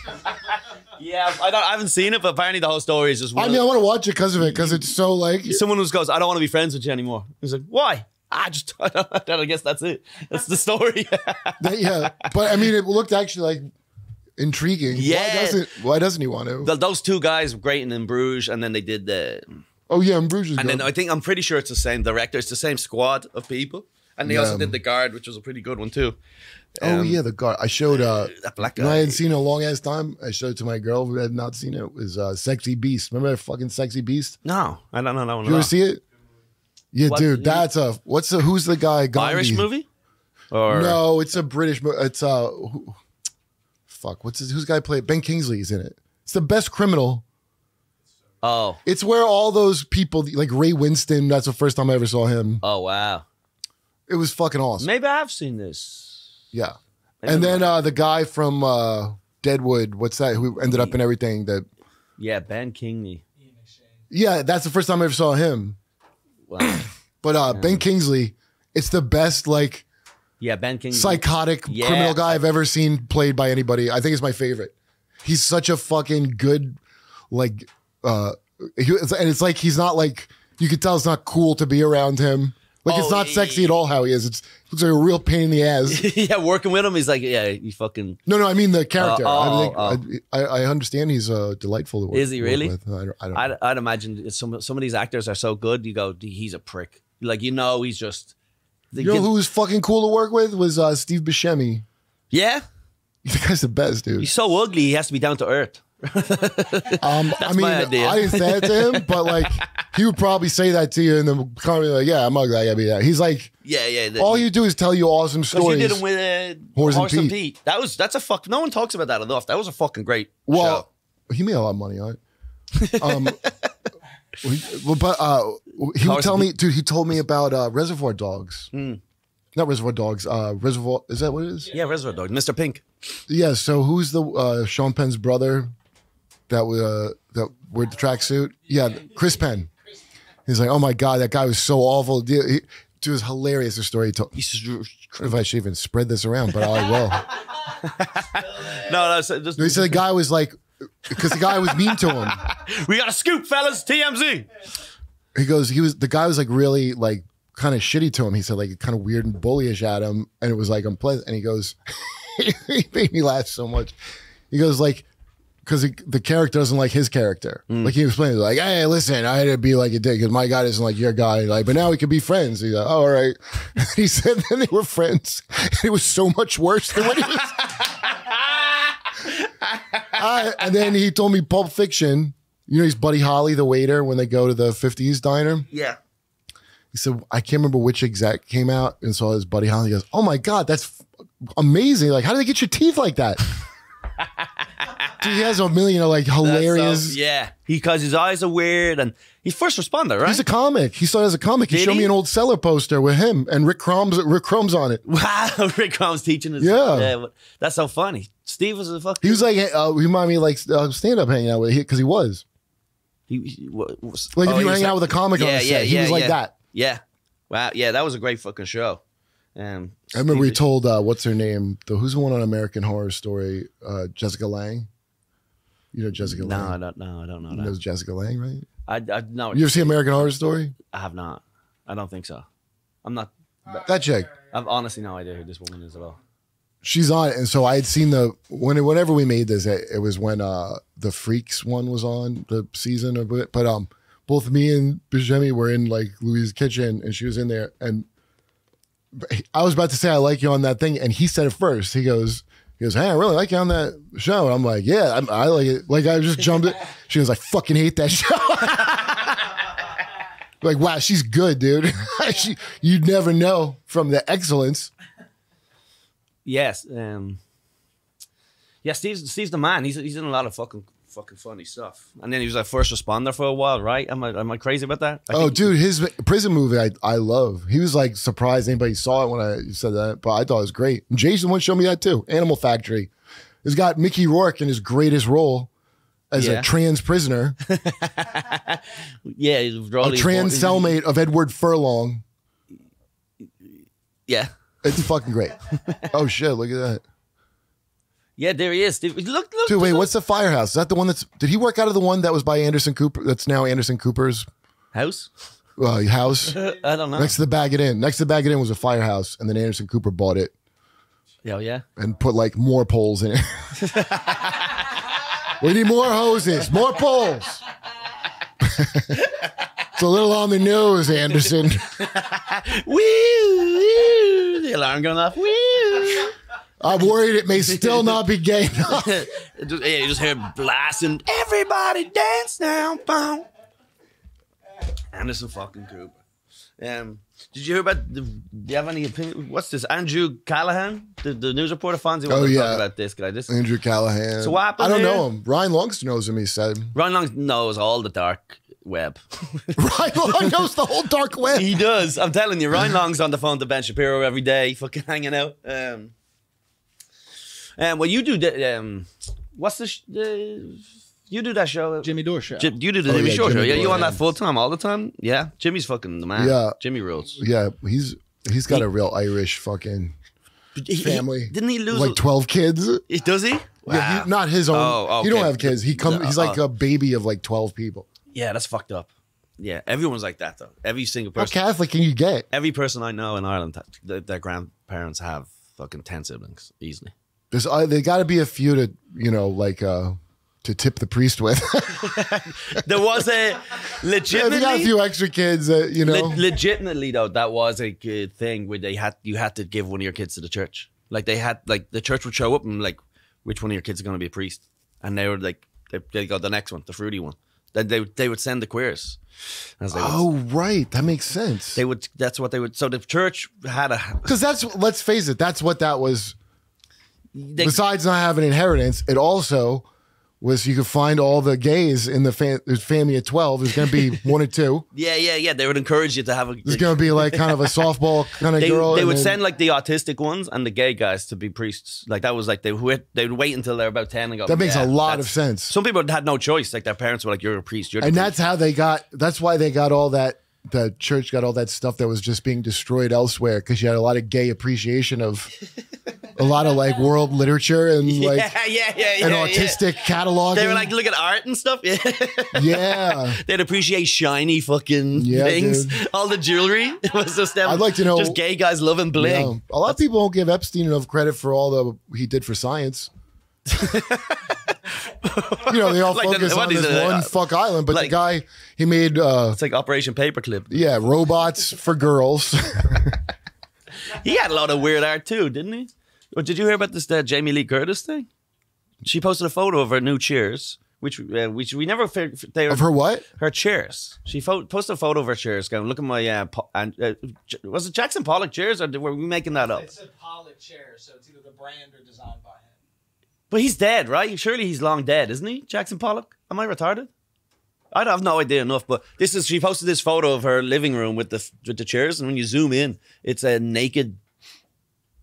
[laughs] yeah. I don't. I haven't seen it, but apparently the whole story is just. I one mean, I want to watch it because of it, because it's so like, someone who goes, "I don't want to be friends with you anymore." He's like, "Why?" Ah, [laughs] I just. I guess that's it. That's the story. that- yeah. But I mean, it looked actually like intriguing. Why Yeah. doesn't Why doesn't he want to? Th- Those two guys were great in, in Bruges, and then they did the. Oh yeah, and Bruges is And then I think I'm pretty sure it's the same director. It's the same squad of people, and they also did the guard, which was a pretty good one too. oh Um, yeah, the guard. I showed. uh that black and I hadn't seen it a long ass time. I showed it to my girl who had not seen it. It was uh, Sexy Beast. Remember that fucking Sexy Beast? No, I don't know that one. You ever see it? Yeah, What- dude, that's a what's the who's the guy? Gandhi? Irish movie? Or No, it's a British. It's uh, who, fuck. What's his, who's the guy play? it? Ben Kingsley's in it. It's the best criminal. Oh, It's where all those people like Ray Winstone. That's the first time I ever saw him. oh wow. It was fucking awesome. Maybe I have seen this. Yeah. Maybe And then uh, the guy from uh, Deadwood, what's that? Who ended up in everything? That yeah, Ben Kingney. yeah, that's the first time I ever saw him. Wow. [coughs] But uh, Ben Kingsley, it's the best like yeah, Ben Kingney. psychotic Yeah. criminal guy I've ever seen played by anybody. I think it's my favorite. He's such a fucking good like uh he, and it's like he's not like you could tell it's not cool to be around him. Like it's Oh, not sexy at all how he is. It's looks like a real pain in the ass. [laughs] yeah, working with him, he's like, yeah, you fucking. No, no, I mean the character. Oh, I, oh, think, I, I understand he's uh, delightful to work. Is he really? with. I don't. I don't I'd, I'd imagine some some of these actors are so good. You go, he's a prick. Like you know, he's just. the you know who was fucking cool to work with was uh, Steve Buscemi. Yeah, [laughs] The guy's the best, dude. he's so ugly. He has to be down to earth. [laughs] Um, I mean. I didn't say it to him, but like [laughs] he would probably say that to you, and then kind of like, "Yeah, I'm ugly. I gotta be that." He's like, Yeah, yeah. The, all you do is tell you awesome Because you did him with uh, Horace Horace, and and, Pete. Pete. That was that's a fuck. No one talks about that enough. That was a fucking great well, show. he made a lot of money on it. [laughs] Um, well, but uh, he would tell me, dude. He told me about uh, Reservoir Dogs. Hmm. Not Reservoir Dogs. Uh, Reservoir is that what it is? Yeah, Reservoir Dogs. Mr. Pink. Yeah. So who's the uh, Sean Penn's brother? That was uh, that wore the tracksuit. Yeah, Chris Penn. He's like, oh my god, that guy was so awful. Dude, he, dude it was hilarious. The story he told. He's just, If I should even spread this around, but I will. [laughs] no, no. So just, He said the guy was like, because the guy was mean to him. [laughs] we got a scoop, fellas. TMZ. He goes, he was the guy was like really like kind of shitty to him. He said like kind of weird and bullyish at him, and it was like unpleasant. And he goes, [laughs] he made me laugh so much. He goes like. Because the character doesn't like his character, mm. like he explained, like, "Hey, listen, I had to be like a dick because my guy isn't like your guy, like, but now we can be friends." He's like, oh, "All right," [laughs] he said. Then they were friends. It was so much worse than what he was. [laughs] I- and then he told me Pulp Fiction. You know, he's Buddy Holly, the waiter, when they go to the 50s diner. Yeah. He said, I can't remember which exec came out and saw his Buddy Holly. He goes, Oh my God, that's amazing. Like, how do they get your teeth like that? [laughs] Dude, he has a million of like so- hilarious. yeah. Because his eyes are weird and he's first responder, right? He's a comic. He started as a comic. He Did showed he? me an old Cellar poster with him and Rick Crumbs, Rick Crumbs on it. wow. [laughs] Rick Crumb's teaching us. Yeah. but that's so funny. Steve was a fucking. He was like, uh, he reminded me like uh, stand up hanging out with him because he was. He, he wa- was Like if oh, you he hang was out with a comic on yeah, the yeah, set, he was like yeah. that. Yeah. Wow. Yeah, that was a great fucking show. Um, I remember we told uh, what's her name? The who's the one on American Horror Story? Uh, Jessica Lange. You know Jessica No, I don't know. I don't know You that. know Jessica Lange, right? I, I no. You ever see American Horror Story? I have not. I don't think so. I'm not. That chick. I've honestly no idea who this woman is at all. She's on it, and so I had seen the when whenever we made this, it, it was when uh the Freaks one was on the season of it. But um, both me and Buscemi were in like Louise's kitchen, and she was in there, and I was about to say I like you on that thing, and he said it first. He goes, he goes, hey, I really like you on that show. And I'm like, yeah, I'm, I like it. Like I just jumped it. She goes, I fucking hate that show. [laughs] like wow, she's good, dude. [laughs] she, you'd never know from the excellence. Yes. Um. Yeah, Steve's Steve's the man. He's he's in a lot of fucking fucking funny stuff. And then he was a first responder for a while, right? Am I am I crazy about that? I Oh, dude, his prison movie I, I love. He was like surprised anybody saw it when I said that, but I thought it was great. And Jason one showed me that too. Animal Factory. It's got Mickey Rourke in his greatest role as Yeah. a trans prisoner, [laughs] yeah, he a really trans cellmate of Edward Furlong. Yeah, It's fucking great. [laughs] oh shit, look at that. Yeah, there he is. Dude, Look, look, Dude, wait, look. what's the firehouse? Is that the one that's did he work out of the one that was by Anderson Cooper that's now Anderson Cooper's house? uh, house? [laughs] I don't know. Next to the Bag It In. Next to the Bag It In was a firehouse, and then Anderson Cooper bought it Yeah, yeah. and put like more poles in it. [laughs] we need more hoses, more poles. [laughs] it's a little on the nose, Anderson. Woo, woo, the alarm going off. Woo. I'm worried it may [laughs] still not be gay enough. [laughs] Just- yeah, you just hear blasting. Everybody dance now, boom. Anderson fucking Cooper. Um, did you hear about? The, do you have any opinion? What's this? Andrew Callaghan, the, the news reporter. Fonzie, Oh, yeah. talk about this guy. This Andrew Callaghan. So what happened I don't here? know him. Ryan Longston knows him, he said. Ryan Long knows all the dark web. [laughs] Ryan Long knows the whole dark web. he does. I'm telling you, Ryan Long's on the phone to Ben Shapiro every day, fucking hanging out. Um, and well, you do. The, um, what's the? Sh- the you do that show? Jimmy Dore show. Jim, you do the Oh, Jimmy yeah, Shore show. Yeah, you Dore, on that yeah. full time all the time? Yeah, Jimmy's fucking the man. Yeah. Jimmy rules. Yeah, he's he's got a real Irish fucking He- he- family. didn't he lose? like twelve kids? He- Does he? Yeah, Wow. he, not his own. Oh, He don't okay. have kids. He come. He's like uh, a baby of like twelve people. Yeah, that's fucked up. Yeah, everyone's like that though. Every single How person. Catholic can you get? every person I know in Ireland, their, their grandparents have fucking ten siblings easily. There's uh, they got to be a few to you know like uh to tip the priest with. [laughs] There was a if you got a few extra kids, you know. Le- legitimately though, that was a good thing where they had you had to give one of your kids to the church. Like they had like the church would show up and like, which one of your kids is going to be a priest? And they were like, they, they got the next one, the fruity one. Then they they would send the queers. As they would, oh right, that makes sense. they would. That's what they would. So the church had a. Because that's let's face it, that's what that was. They, Besides not having inheritance, it also was you could find all the gays in the fam- family of twelve. There's going to be [laughs] one or two. yeah, yeah, yeah. They would encourage you to have a. There's going to be like kind of a softball [laughs] kind of they, girl. they would then- send like the autistic ones and the gay guys to be priests. Like that was like they would they would wait until they're about ten and go. That makes "Yeah, a lot of sense. Some people had no choice. Like their parents were like, "You're a priest." You're and priest." that's how they got. That's why they got all that. The church got all that stuff that was just being destroyed elsewhere because you had a lot of gay appreciation of a lot of like world literature and [laughs] like yeah, yeah, yeah, yeah. an autistic catalog. They were like, look at art and stuff. [laughs] Yeah. yeah. They'd appreciate shiny fucking things. dude. [laughs] All the jewelry. Was just them. I'd like to know- Just gay guys loving bling. Yeah. A lot of people don't give Epstein enough credit for all the he did for science. You know, they all [laughs] Like focus what on is this it, one uh, fuck island, but like- the guy he made uh It's like Operation Paperclip. yeah, robots for girls. [laughs] He had a lot of weird art too, didn't he? Or did you hear about this uh, Jamie Lee Curtis thing? She posted a photo of her new chairs, which uh, which we never figured they were of her what? her chairs. She fo- posted a photo of her chairs, going, "Look at my uh, po- and uh, J- was it Jackson Pollock chairs, or were we making that up?" It's a Pollock chair, so it's either the brand or designed by him. But he's dead, right? Surely he's long dead, isn't he? Jackson Pollock? Am I retarded? I don't have no idea enough, but this is she posted this photo of her living room with the with the chairs, and when you zoom in, it's a naked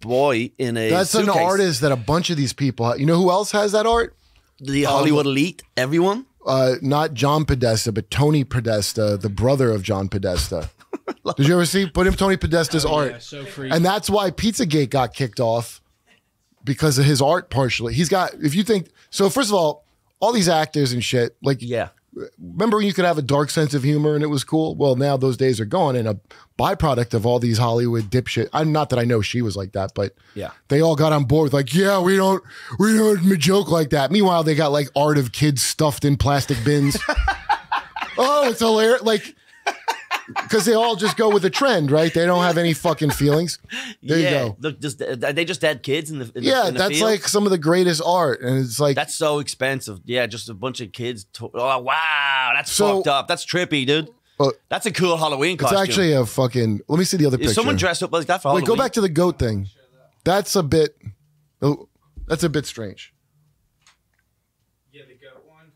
boy in a That's suitcase. an artist that a bunch of these people. You know who else has that art? The Hollywood elite, everyone. Uh, not John Podesta, but Tony Podesta, the brother of John Podesta. [laughs] Did you ever see? Put him Tony Podesta's art. Yeah, so. And that's why Pizzagate got kicked off because of his art partially. He's got, if you think, so first of all, all these actors and shit, like, Yeah, remember when you could have a dark sense of humor and it was cool? Well, now those days are gone. And a byproduct of all these Hollywood dipshit, I'm not that I know she was like that, but Yeah. they all got on board with like, yeah, we don't, we don't joke like that. Meanwhile, they got like art of kids stuffed in plastic bins. [laughs] oh, it's hilarious. Like, because they all just go with the trend, right? They don't have any fucking feelings. There yeah. you go. Look, just are they just dead kids in the in the- Yeah, in the that's field? like some of the greatest art, and it's like That's so expensive. Yeah, just a bunch of kids. To- oh wow, that's So- fucked up. That's trippy, dude. Uh, that's a cool Halloween it's costume. actually a fucking. Let me see the other Is picture. someone dressed up like that for Wait, Halloween? go back to the goat thing. That's a bit. oh, That's a bit strange. Yeah, the goat one.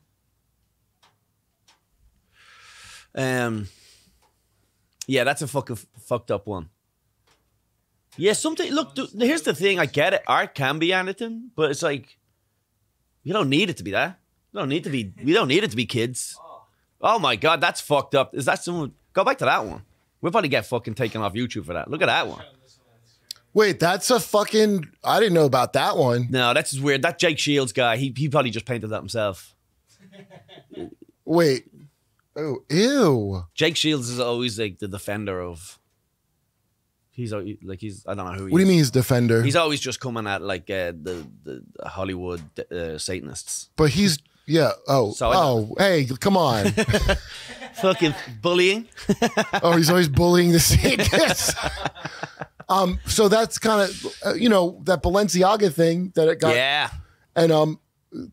Um, yeah, that's a fucking fucked up one. Yeah, something. Look, th- here's the thing. I get it. Art can be anything, but it's like you don't need it to be that. You don't need to be. We don't need it to be kids. Oh my god, that's fucked up. Is that someone? Go back to that one. We'll probably get fucking taken off YouTube for that. Look at that one. Wait, that's a fucking. I didn't know about that one. No, that's just weird. That Jake Shields guy, he he probably just painted that himself. Wait. Oh, ew. Jake Shields is always like the defender of. He's like he's I don't know who. He What do you mean he's defender? He's always just coming at like uh, the the Hollywood uh, Satanists. but he's yeah. Oh, So I oh, hey, come on. [laughs] Fucking bullying. [laughs] oh, he's always bullying the Satanists. [laughs] um, so that's kind of uh, you know that Balenciaga thing that it got, yeah. and um,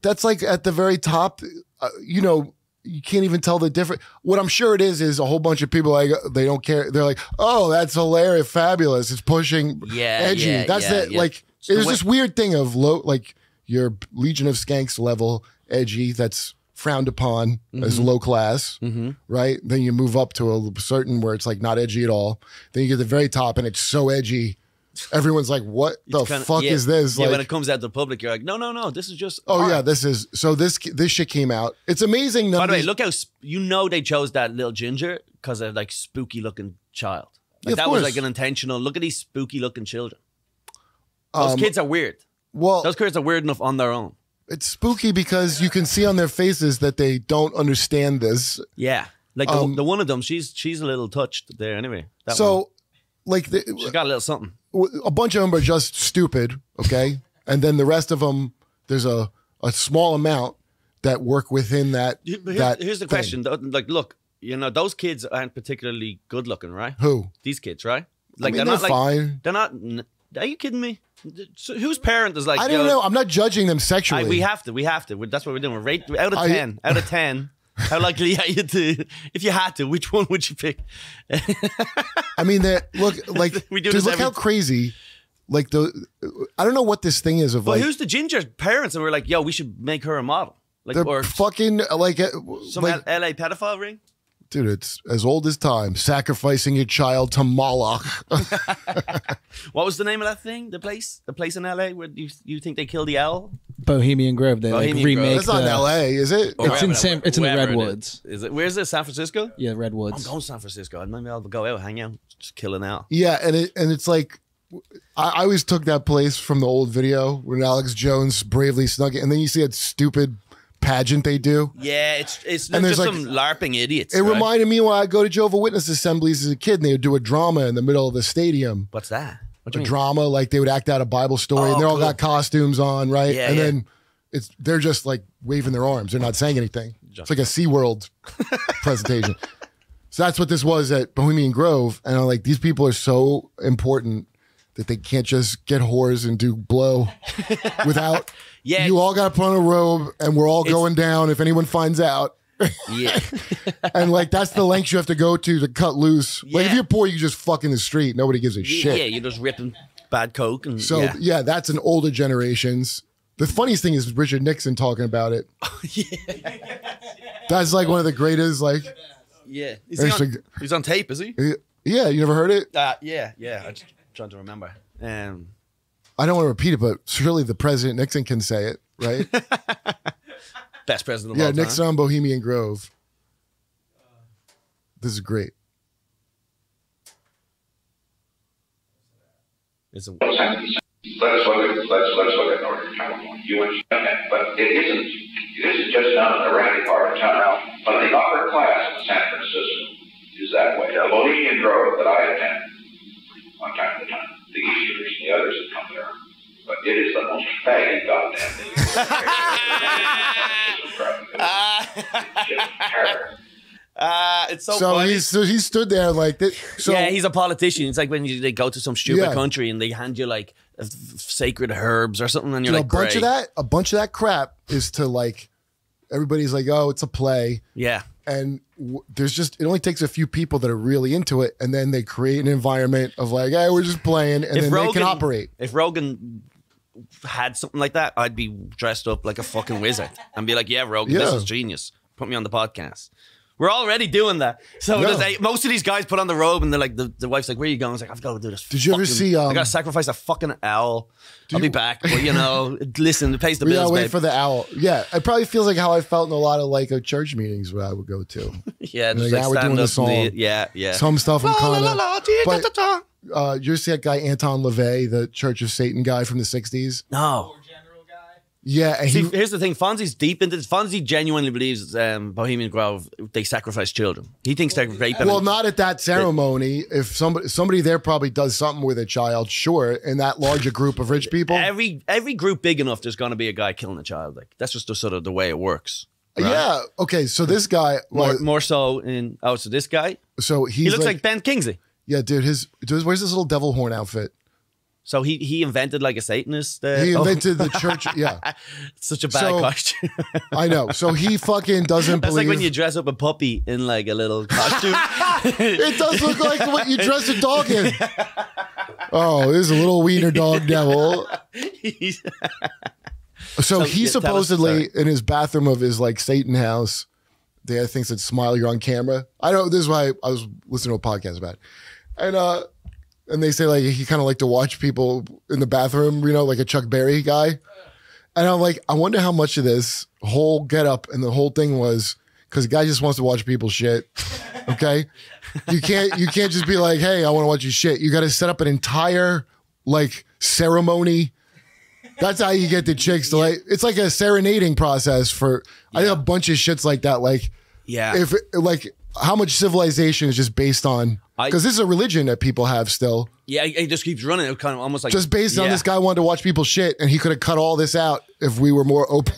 that's like at the very top. Uh, you know, you can't even tell the difference. What I'm sure it is is a whole bunch of people like they don't care. They're like, oh, that's hilarious, fabulous. It's pushing, Yeah, edgy. yeah, that's yeah, the yeah. like. the There's way- this weird thing of low, like your Legion of Skanks level edgy. That's frowned upon Mm-hmm. as low class, right? Then you move up to a certain where it's like not edgy at all. Then you get to the very top and it's so edgy. Everyone's like, "What the Kinda- fuck yeah, is this?" Yeah, like, when it comes out to the public, you're like, no, no, no. This is just. oh art. yeah, this is so. This this shit came out. It's amazing. By the way, look how sp- you know they chose that little ginger because of like spooky looking child. Yeah, Like of that was like an intentional. Look at these spooky looking children. Those Um, kids are weird. well, Those kids are weird enough on their own. it's spooky because you can see on their faces that they don't understand this. Yeah, like the, Um, the one of them, she's she's a little touched there. Anyway, that one. so, like, the, she's got a little something. A bunch of them are just stupid, okay, and then the rest of them, there's a a small amount that work within that. Here- Here's, that here's the thing. question. Like, look, you know, those kids aren't particularly good looking, right? Who? These kids, right? I Like mean, they're they're, not like fine. they're not. Are you kidding me? So whose parent is like? I don't know. I'm not judging them I, sexually. we have to. We have to. That's what we're doing. We're rate out of I- ten. out of ten. How likely are you to? If you had to, which one would you pick? I mean, that look [laughs] like We do this look every- how crazy. Like the, I don't know what this thing is of But like who's the ginger parents? And we're like, yo, we should make her a model. Like the or fucking like, uh, some like L- LA pedophile ring. Dude, it's as old as time. Sacrificing your child to Moloch. [laughs] What was the name of that thing? The place? The place in LA where you you think they killed the owl? Bohemian Grove. They Bohemian like Grove. remake That's not in L.A., is it? Or It's in San- it's in the Redwoods. Is. is it? Where's it? San Francisco? Yeah, Redwoods. I'm Redwoods. going to San Francisco. And maybe I'll go out, hang out, just kill an owl. Yeah, and it and it's like I, I always took that place from the old video when Alex Jones bravely snuck it, and then you see that stupid pageant they do. Yeah, it's it's And just there's, some LARPing idiots. It right? reminded me when I go to Jehovah Witness assemblies as a kid, and they would do a drama in the middle of the stadium. What's that? What A drama, like they would act out a Bible story, Oh, and they all cool. got costumes on, right? Yeah, and yeah. then it's they're just like waving their arms; they're not saying anything. It's like a SeaWorld [laughs] presentation. So that's what this was at Bohemian Grove, and I'm like, these people are so important that they can't just get whores and do blow [laughs] without. Yeah. you all got to put on a robe, and we're all going down if anyone finds out. Yeah, [laughs] And like that's the lengths you have to go to to cut loose. Like if you're poor, you just fuck in the street. Nobody gives a shit. yeah, you're just ripping bad coke and So yeah. yeah. that's an older generations. The funniest thing is Richard Nixon talking about it. [laughs] Yeah, That's like one of the greatest. Like, yeah. Is he on, he's on tape, is he? yeah, you never heard it? Uh, yeah, yeah. I'm just trying to remember. Um, I don't want to repeat it, but surely the president Nixon can say it, right? [laughs] best president of yeah, all time. Nixon on Bohemian Grove. This is great. Is a, Let's look at let's let's look at Northern California. You understand that, but it isn't it isn't just down in the ratty part of town. Now, but the upper class in San Francisco is that way. The Bohemian Grove that I attend one time to time, the Easterners and the others that come there, but it is the most faggy goddamn thing. It's [laughs] just [laughs] uh, it's so, So funny. he's so he stood there like this. So yeah, he's a politician. It's like when you, they go to some stupid Yeah. country and they hand you like f- f- sacred herbs or something, and you're you know, like, a bunch of that, a bunch of that crap is to like everybody's like, oh, it's a play. Yeah, and w- there's just it only takes a few people that are really into it and then they create an environment of like hey we're just playing and then they can operate If Rogan had something like that, I'd be dressed up like a fucking wizard and be like, "Yeah, Rogan, this is genius. Put me on the podcast." We're already doing that. So Yeah. there's a- most of these guys put on the robe and they're like, the, the wife's like, "Where are you going?" I was like, "I've got to do this." Did you ever fucking- see, um, I got to sacrifice a fucking owl. I'll be you- back, but you know, [laughs] listen, it pays the We bills, gotta wait babe. for the owl. Yeah, it probably feels like how I felt in a lot of like uh, church meetings where I would go to. [laughs] yeah, Like, just yeah, like we're stand doing the up and song. yeah, yeah. Some stuff I'm La, la, kind la, of. la, dee, da, da, da. Uh, you see that guy Anton LaVey, the Church of Satan guy from the '60s? No. General guy. Yeah, and See, he, here's the thing. Fonzie's deep into this. Fonzie genuinely believes um, Bohemian Grove they sacrifice children. He thinks they're raping. well, not at that ceremony. If somebody somebody there probably does something with a child, sure. In that larger group of rich people, every every group big enough, there's going to be a guy killing a child. Like that's just the sort of the way it works. right? yeah. Okay, so this guy, More, well, more so in oh, so this guy so he's he looks like, like, Ben Kingsley. Yeah, dude. His dude, where's this little devil horn outfit? So he he invented like a Satanist. Uh, He oh, invented the church. [laughs] Yeah, such a bad So- costume. [laughs] I know. So he fucking doesn't That's believe. like when you dress up a puppy in like a little costume. [laughs] it does look like what you dress a dog in. Oh, this is a little wiener dog devil. So, he supposedly in his bathroom of his like Satan house, the thing said "Smile, you're on camera." I don't know this is why I was listening to a podcast about, it. And uh, and they say like he kind of like to watch people in the bathroom, you know, like a Chuck Berry guy. And I'm like, I wonder how much of this whole get up and the whole thing was because the guy just wants to watch people shit. Okay, you can't you can't just be like, hey, I want to watch you shit. You got to set up an entire like ceremony. That's how you get the chicks to like. It's like a serenading process for. I think a bunch of shits like that. Like yeah. if like how much civilization is just based on because this is a religion that people have still. yeah, he just keeps running. It kind of almost like Just based on this guy wanted to watch people shit, and he could have cut all this out if we were more open.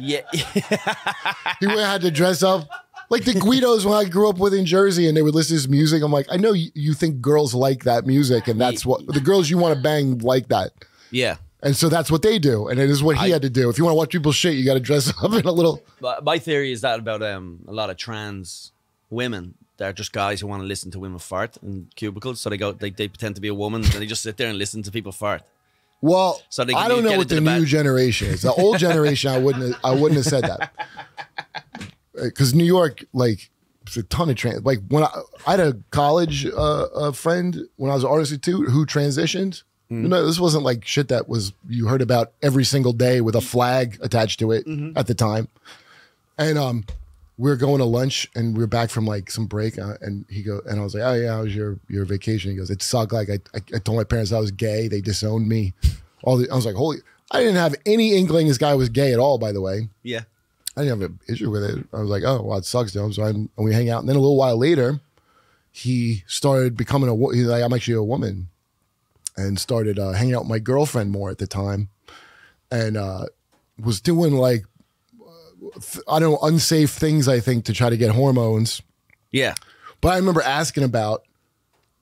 Yeah, [laughs] he would have had to dress up like the Guidos when I grew up with in Jersey, and they would listen to his music. I'm like, I know you, you think girls like that music, and that's what the girls you want to bang like that. yeah. And so that's what they do, and it is what he I- had to do. If you want to watch people shit, you got to dress [laughs] up in a little. My theory is that about um, a lot of trans women. They're just guys who want to listen to women fart in cubicles. So they go, they, they pretend to be a woman and they just sit there and listen to people fart. Well, So they I don't know what the the new generation is. The [laughs] old generation, I wouldn't. Have, I wouldn't have said that because New York, like, it's a ton of trans. Like when I, I had a college uh, a friend when I was at Art Institute who transitioned. Mm-hmm. You know, this wasn't like shit that was you heard about every single day with a flag attached to it Mm-hmm. at the time. And um, we were going to lunch and we are back from like some break, uh, and he go and I was like, "Oh yeah, how was your your vacation?" He goes, "It sucked. Like I, I, I told my parents I was gay. They disowned me. [laughs] All the, I was like, holy. I didn't have any inkling this guy was gay at all. By the way, Yeah. I didn't have an issue with it. I was like, oh, well, it sucks, though. So I'm, and we hang out. And then a little while later, he started becoming a. He's like, I'm actually a woman, and started uh, hanging out with my girlfriend more at the time, and uh, was doing like, I don't know, unsafe things. I think to try to get hormones. Yeah. But I remember asking about,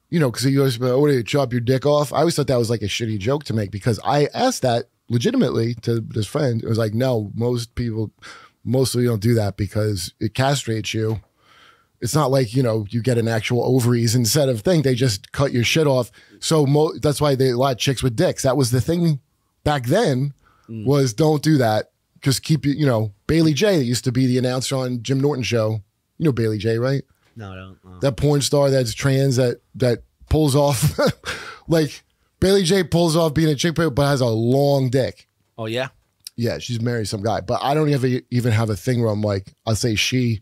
you know, because he always, be like, what do you chop your dick off? I always thought that was like a shitty joke to make because I asked that legitimately to this friend. It was like, no, most people, mostly don't do that because it castrates you. It's not like you know you get an actual ovaries instead of thing. They just cut your shit off. So mo- that's why they a lot of chicks with dicks. That was the thing back then. Mm. Was don't do that. Just keep you. You know Bailey Jay. That used to be the announcer on Jim Norton show. You know Bailey Jay. Right? No, I don't. know. that porn star that's trans that that pulls off [laughs] like Bailey Jay pulls off being a chick but has a long dick. Oh, yeah. Yeah, she's married some guy, but I don't even even have a thing where I'm like I'll say she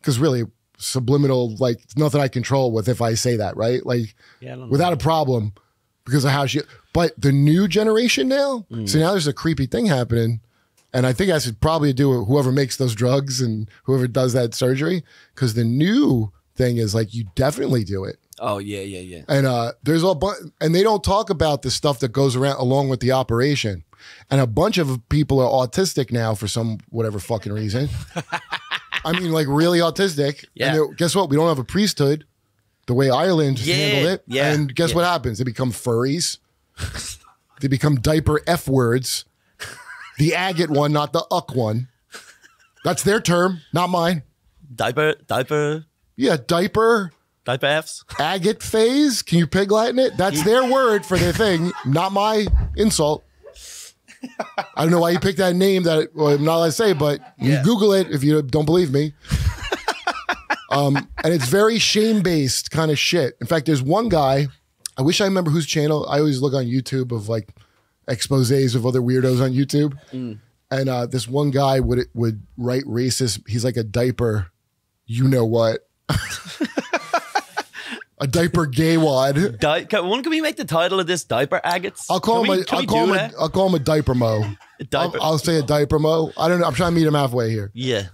because really subliminal like it's nothing I control with if I say that right like Yeah, don't know. without a problem because of how she. But the new generation now, Mm. so now there's a creepy thing happening. And I think that should probably do with whoever makes those drugs and whoever does that surgery. Because the new thing is like you definitely do it. Oh, yeah, yeah, yeah. And uh, there's a bunch, and they don't talk about the stuff that goes around along with the operation. And a bunch of people are autistic now for some whatever fucking reason. [laughs] I mean, like really autistic. Yeah. And guess what? We don't have a priesthood the way Ireland Yeah, handled it. yeah, And guess yeah. what happens? They become furries. they become diaper F words. The agate one, not the uck one. That's their term, not mine. Diaper, diaper, Yeah, diaper, diaper Fs. agate phase. Can you pig Latin it? That's their word for their thing, not my insult. I don't know why you picked that name that well, I'm not allowed to say, but Yeah. you Google it if you don't believe me. um, and it's very shame based kind of shit. In fact, there's one guy, I wish I remember whose channel. I always look on YouTube of like exposes of other weirdos on YouTube. And uh, this one guy would would write racist. He's like a diaper, you know what? [laughs] a diaper gay wad. Di- can, one, can we make the title of this diaper agates? I'll call Can him. we- a, I'll call him. A? I'll call him a diaper mo. diaper. I'll, I'll say a diaper mo. I don't know. I'm trying to meet him halfway here. yeah.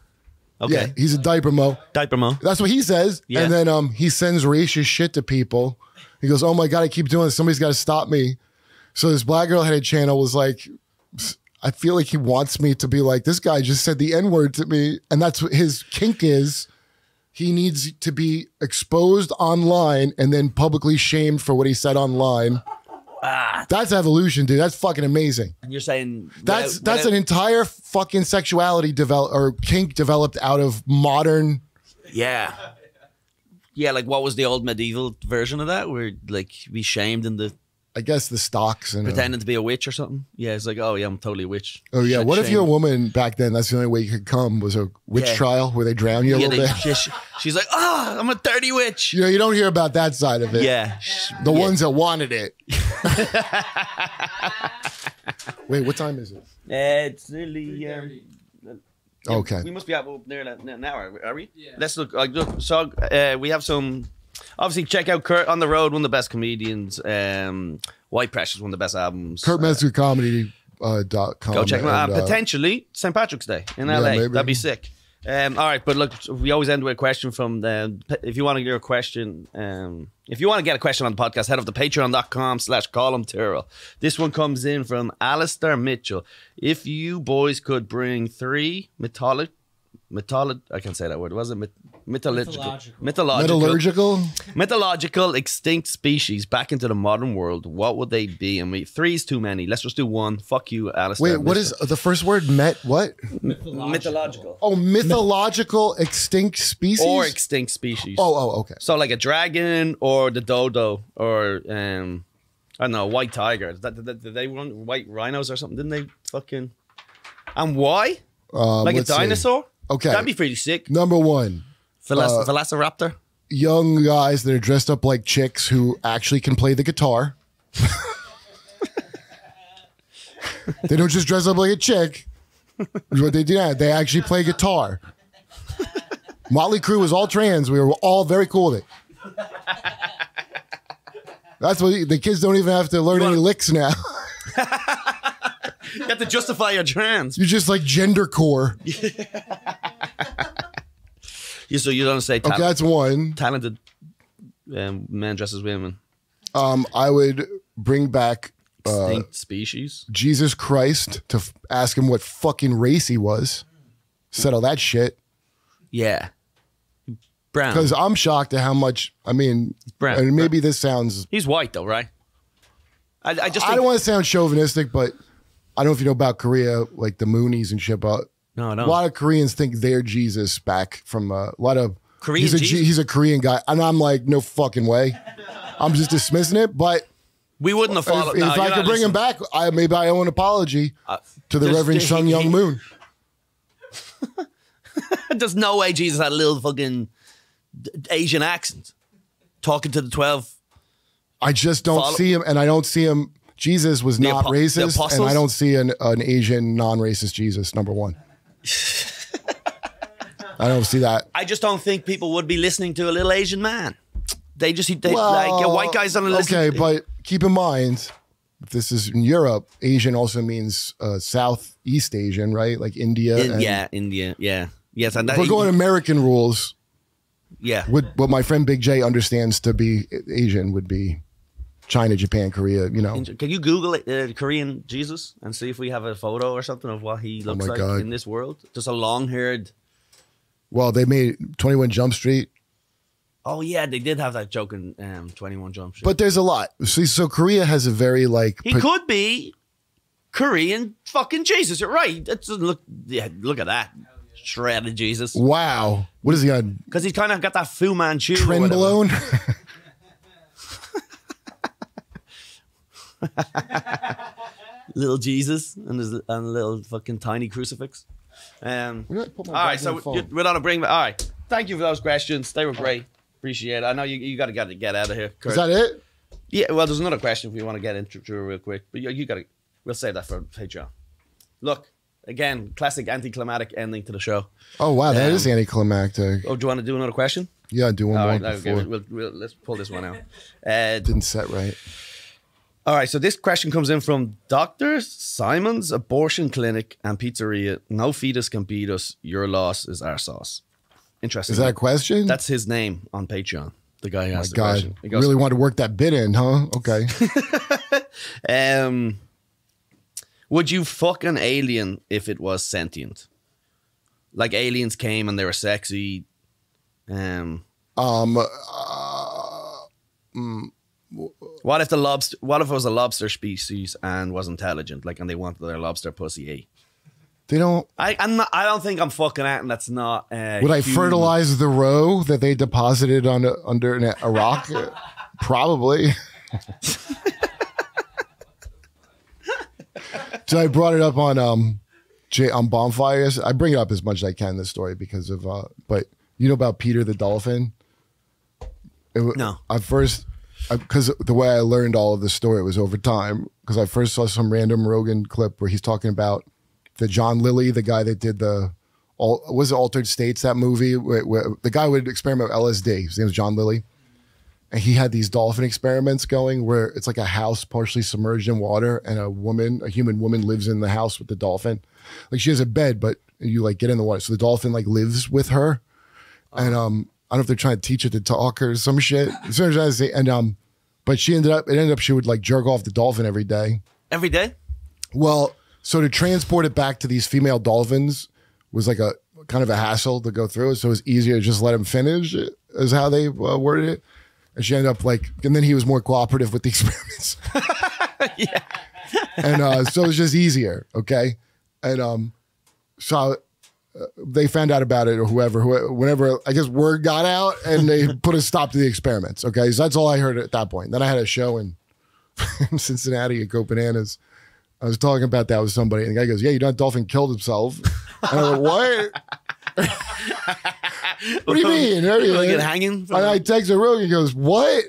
Okay. Yeah, he's a diaper mo. Diaper mo. That's what he says. Yeah. And then um, he sends racist shit to people. He goes, "Oh my god, I keep doing this. Somebody's got to stop me." So this black girl headed channel was like, "I feel like he wants me to be like this guy just said the n word to me," and that's what his kink is. He needs to be exposed online and then publicly shamed for what he said online. Ah. That's evolution, dude. That's fucking amazing. And you're saying That's without- that's an without- entire fucking sexuality develop or kink developed out of modern. yeah. Yeah, like what was the old medieval version of that? Where like be shamed into I guess the stocks and uh, pretending to be a witch or something? Yeah, it's like, oh yeah, I'm totally a witch. oh yeah. Sh- What if you're a woman back then? That's the only way you could come was a witch Yeah. trial where they drown you a Yeah, little they, bit. she- she's like, oh, I'm a dirty witch. You know, you don't hear about that side of it. Yeah. The Yeah. ones that wanted it. [laughs] Wait, what time is it? Uh, it's nearly. Um, Okay. We must be up near that now, are we? Yeah. Let's look. Like, look so uh, we have some. Obviously, check out Kurt on the road, one of the best comedians. Um, White Precious, one of the best albums. Kurt Uh, Metzger Comedy uh, dot com. Go check them out. and, Uh, uh, potentially St. Patrick's Day in Yeah, LA. maybe. That'd be sick. Um, all right, but look, we always end with a question from the. If you want to get a question, um, if you want to get a question on the podcast, head over to patreon.com slash Colum Tyrrell. This one comes in from Alistair Mitchell. If you boys could bring three metallic, metallic, I can't say that word, was it? Myth- mythological, Mythological. mythological, metallurgical. mythological extinct species back into the modern world, what would they be? And we three is too many. Let's just do one. Fuck you, Alistair. Wait, what is the first word? Met what? mythological? Oh, mythological extinct species. or extinct species. oh, oh, okay. so like a dragon or the dodo or um, I don't know, white tiger. Did, did, did they run white rhinos or something? Didn't they fucking? And why? Um, Like a let's see. dinosaur? Okay. that'd be pretty sick. Number one, Velas- Uh, Velociraptor. young guys that are dressed up like chicks who actually can play the guitar. they don't just dress up like a chick. Is what they do now. They actually play guitar. Motley Crue was all trans. We were all very cool with it. That's what the kids don't even have to learn any licks now. [laughs] You have to justify your trans. You're just like gender core. [laughs] You so you don't say Okay, talent, that's one. talented um, men dress as women. Um, I would bring back uh, Extinct species. Jesus Christ to f- ask him what fucking race he was. Settle that shit. Yeah. Brown. Because I'm shocked at how much. I mean, brown. and maybe this sounds. He's white though, right? I, I just I don't want to sound chauvinistic, but I don't know if you know about Korea, like the Moonies and shit. But no, no. a lot of Koreans think they're Jesus back from uh, a lot of Korean He's a, Jesus? he's a Korean guy, and I'm like, no fucking way. I'm just dismissing it, but We wouldn't have if, followed. if no, I could bring him back, I maybe I owe an apology Uh, to the Reverend Sun Myung Moon. [laughs] There's no way Jesus had a little fucking Asian accent talking to the 12. I just don't Follow- see him, and I don't see him. Jesus was The not apo- racist, and? I don't see an, an Asian non-racist Jesus. Number one, I don't see that. I just don't think people would be listening to a little Asian man. They just, they, Well, like, yeah, white guys don't listen. Okay, but keep in mind, if this is in Europe, Asian also means uh, Southeast Asian, right? Like India. In- and yeah, India, yeah. Yes, and that, we're going American rules, yeah. what what my friend Big Jay understands to be Asian would be China, Japan, Korea. You know, Can you Google it, uh, Korean Jesus and see if we have a photo or something of what he looks Oh like God. in this world? Just a long haired. well, they made Twenty One Jump Street, Oh yeah, they did have that joke in um, Twenty One Jump Street. but there's a lot. See, so Korea has a very like he could be Korean fucking Jesus. You're right. That's look. Yeah, look at that shredded Jesus. Wow, what is he on? Because he's kind of got that Fu Manchu. or whatever. [laughs] [laughs] little Jesus and his and a little fucking tiny crucifix. Um, Where did I put my all right, so phone? we're on a bring. All right, thank you for those questions. They were great. Appreciate it. I know you, you got to get get out of here. Kurt. Is that it? Yeah, well, there's another question if you want to get into real quick, but you, you got to. We'll save that for Patreon. Look, again, classic anticlimactic ending to the show. Oh wow, that Um, is anticlimactic. Oh, do you want to do another question? Yeah, do one All more right, okay, we'll, we'll, let's pull this one out. Uh, Didn't set right. All right, so this question comes in from Dr. Simon's Abortion Clinic and Pizzeria. No fetus can beat us. Your loss is our sauce. Interesting. Is that a question? That's his name on Patreon. The guy who my asked the God. question. He goes, really wanted to work that bit in, huh? Okay. [laughs] Um, would you fuck an alien if it was sentient? Like aliens came and they were sexy. Um, um, what if the lobster? What if it was a lobster species and was intelligent, like, and they wanted their lobster pussy ate? they don't. I, I'm not. I don't think I'm fucking at, and that's not. Uh, Would I human. fertilize the roe that they deposited on a, under an, a rock? [laughs] Probably. [laughs] so I brought it up on um J- on bonfires. I bring it up as much as I can this story because of uh but you know about Peter the dolphin? It, No. I first because the way I learned all of this story was over time because I first saw some random Rogan clip where he's talking about the John Lilly, the guy that did the all was it Altered States that movie where, where the guy would experiment with LSD. His name was John Lilly, and he had these dolphin experiments going where it's like a house partially submerged in water, and a woman, a human woman, lives in the house with the dolphin. Like she has a bed, but you like get in the water, so the dolphin like lives with her, and um. I don't know if they're trying to teach it to talk or some shit. That's what I'm trying to say. And um, but she ended up. It ended up she would like jerk off the dolphin every day. every day? Well, so to transport it back to these female dolphins was like a kind of a hassle to go through. So it was easier to just let him finish, is how they uh, worded it. And she ended up like, and then he was more cooperative with the [laughs] experiments. [laughs] yeah. and uh, so it was just easier. Okay. And um, so they found out about it or whoever, who, whenever I guess word got out and they [laughs] put a stop to the experiments. Okay. So that's all I heard at that point. Then I had a show in [laughs] Cincinnati at Go Bananas. I was talking about that with somebody, and the guy goes, "Yeah, you know, dolphin killed himself." And I like, "What? [laughs] what do you mean?" Like it hanging? And I texted Rogan. He goes, "What?"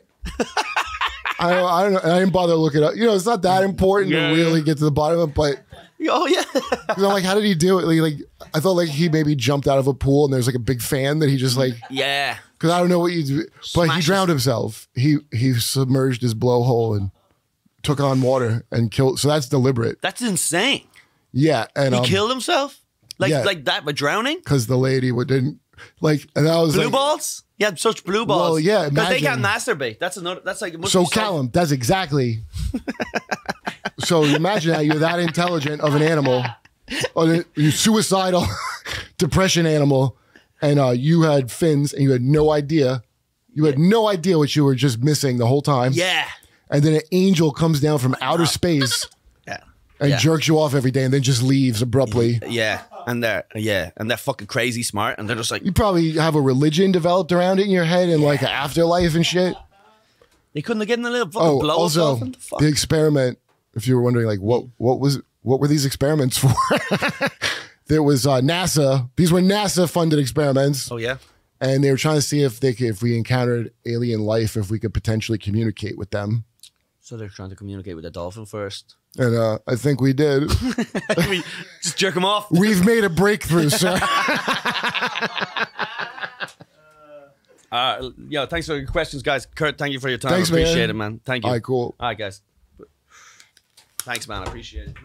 I don't, I don't know. I didn't bother looking up. You know, it's not that important Yeah. to really get to the bottom of it. But [laughs] oh yeah. I'm like, how did he do it? Like, like, I thought like he maybe jumped out of a pool and there's like a big fan that he just like yeah. because I don't know what you do. But he drowned himself. He he submerged his blowhole and took on water and killed. So that's deliberate. That's insane. Yeah, and He um, killed himself? Like yeah. like that by drowning? because the lady would didn't like, and I was Blue like, balls? Yeah, such blue balls. Well, yeah, Because they can't masturbate. That's another that's like So be Colum, that's exactly. [laughs] so imagine that you're that intelligent of an animal, or a- you suicidal [laughs] depression animal, and uh, you had fins and you had no idea. You had no idea what you were just missing the whole time. Yeah. And then an angel comes down from outer space [laughs] Yeah. and Yeah. jerks you off every day and then just leaves abruptly. Yeah. And they're yeah. And they're fucking crazy smart and they're just like You probably have a religion developed around it in your head and like an afterlife and shit. they couldn't have gotten a little fucking Oh, blow also off. The fuck? the experiment. If you were wondering, like what what was what were these experiments [laughs] for? there was uh, NASA. These were NASA funded experiments, Oh yeah. and they were trying to see if they could, if we encountered alien life, if we could potentially communicate with them. So they're trying to communicate with the dolphin first. And uh, I think we did. [laughs] We just jerk them off. We've made a breakthrough, sir. [laughs] Uh, yo, thanks for your questions, guys. Kurt, thank you for your time. Thanks, man. appreciate it, man. Thank you. All right, cool. All right, guys. Thanks, man. I appreciate it.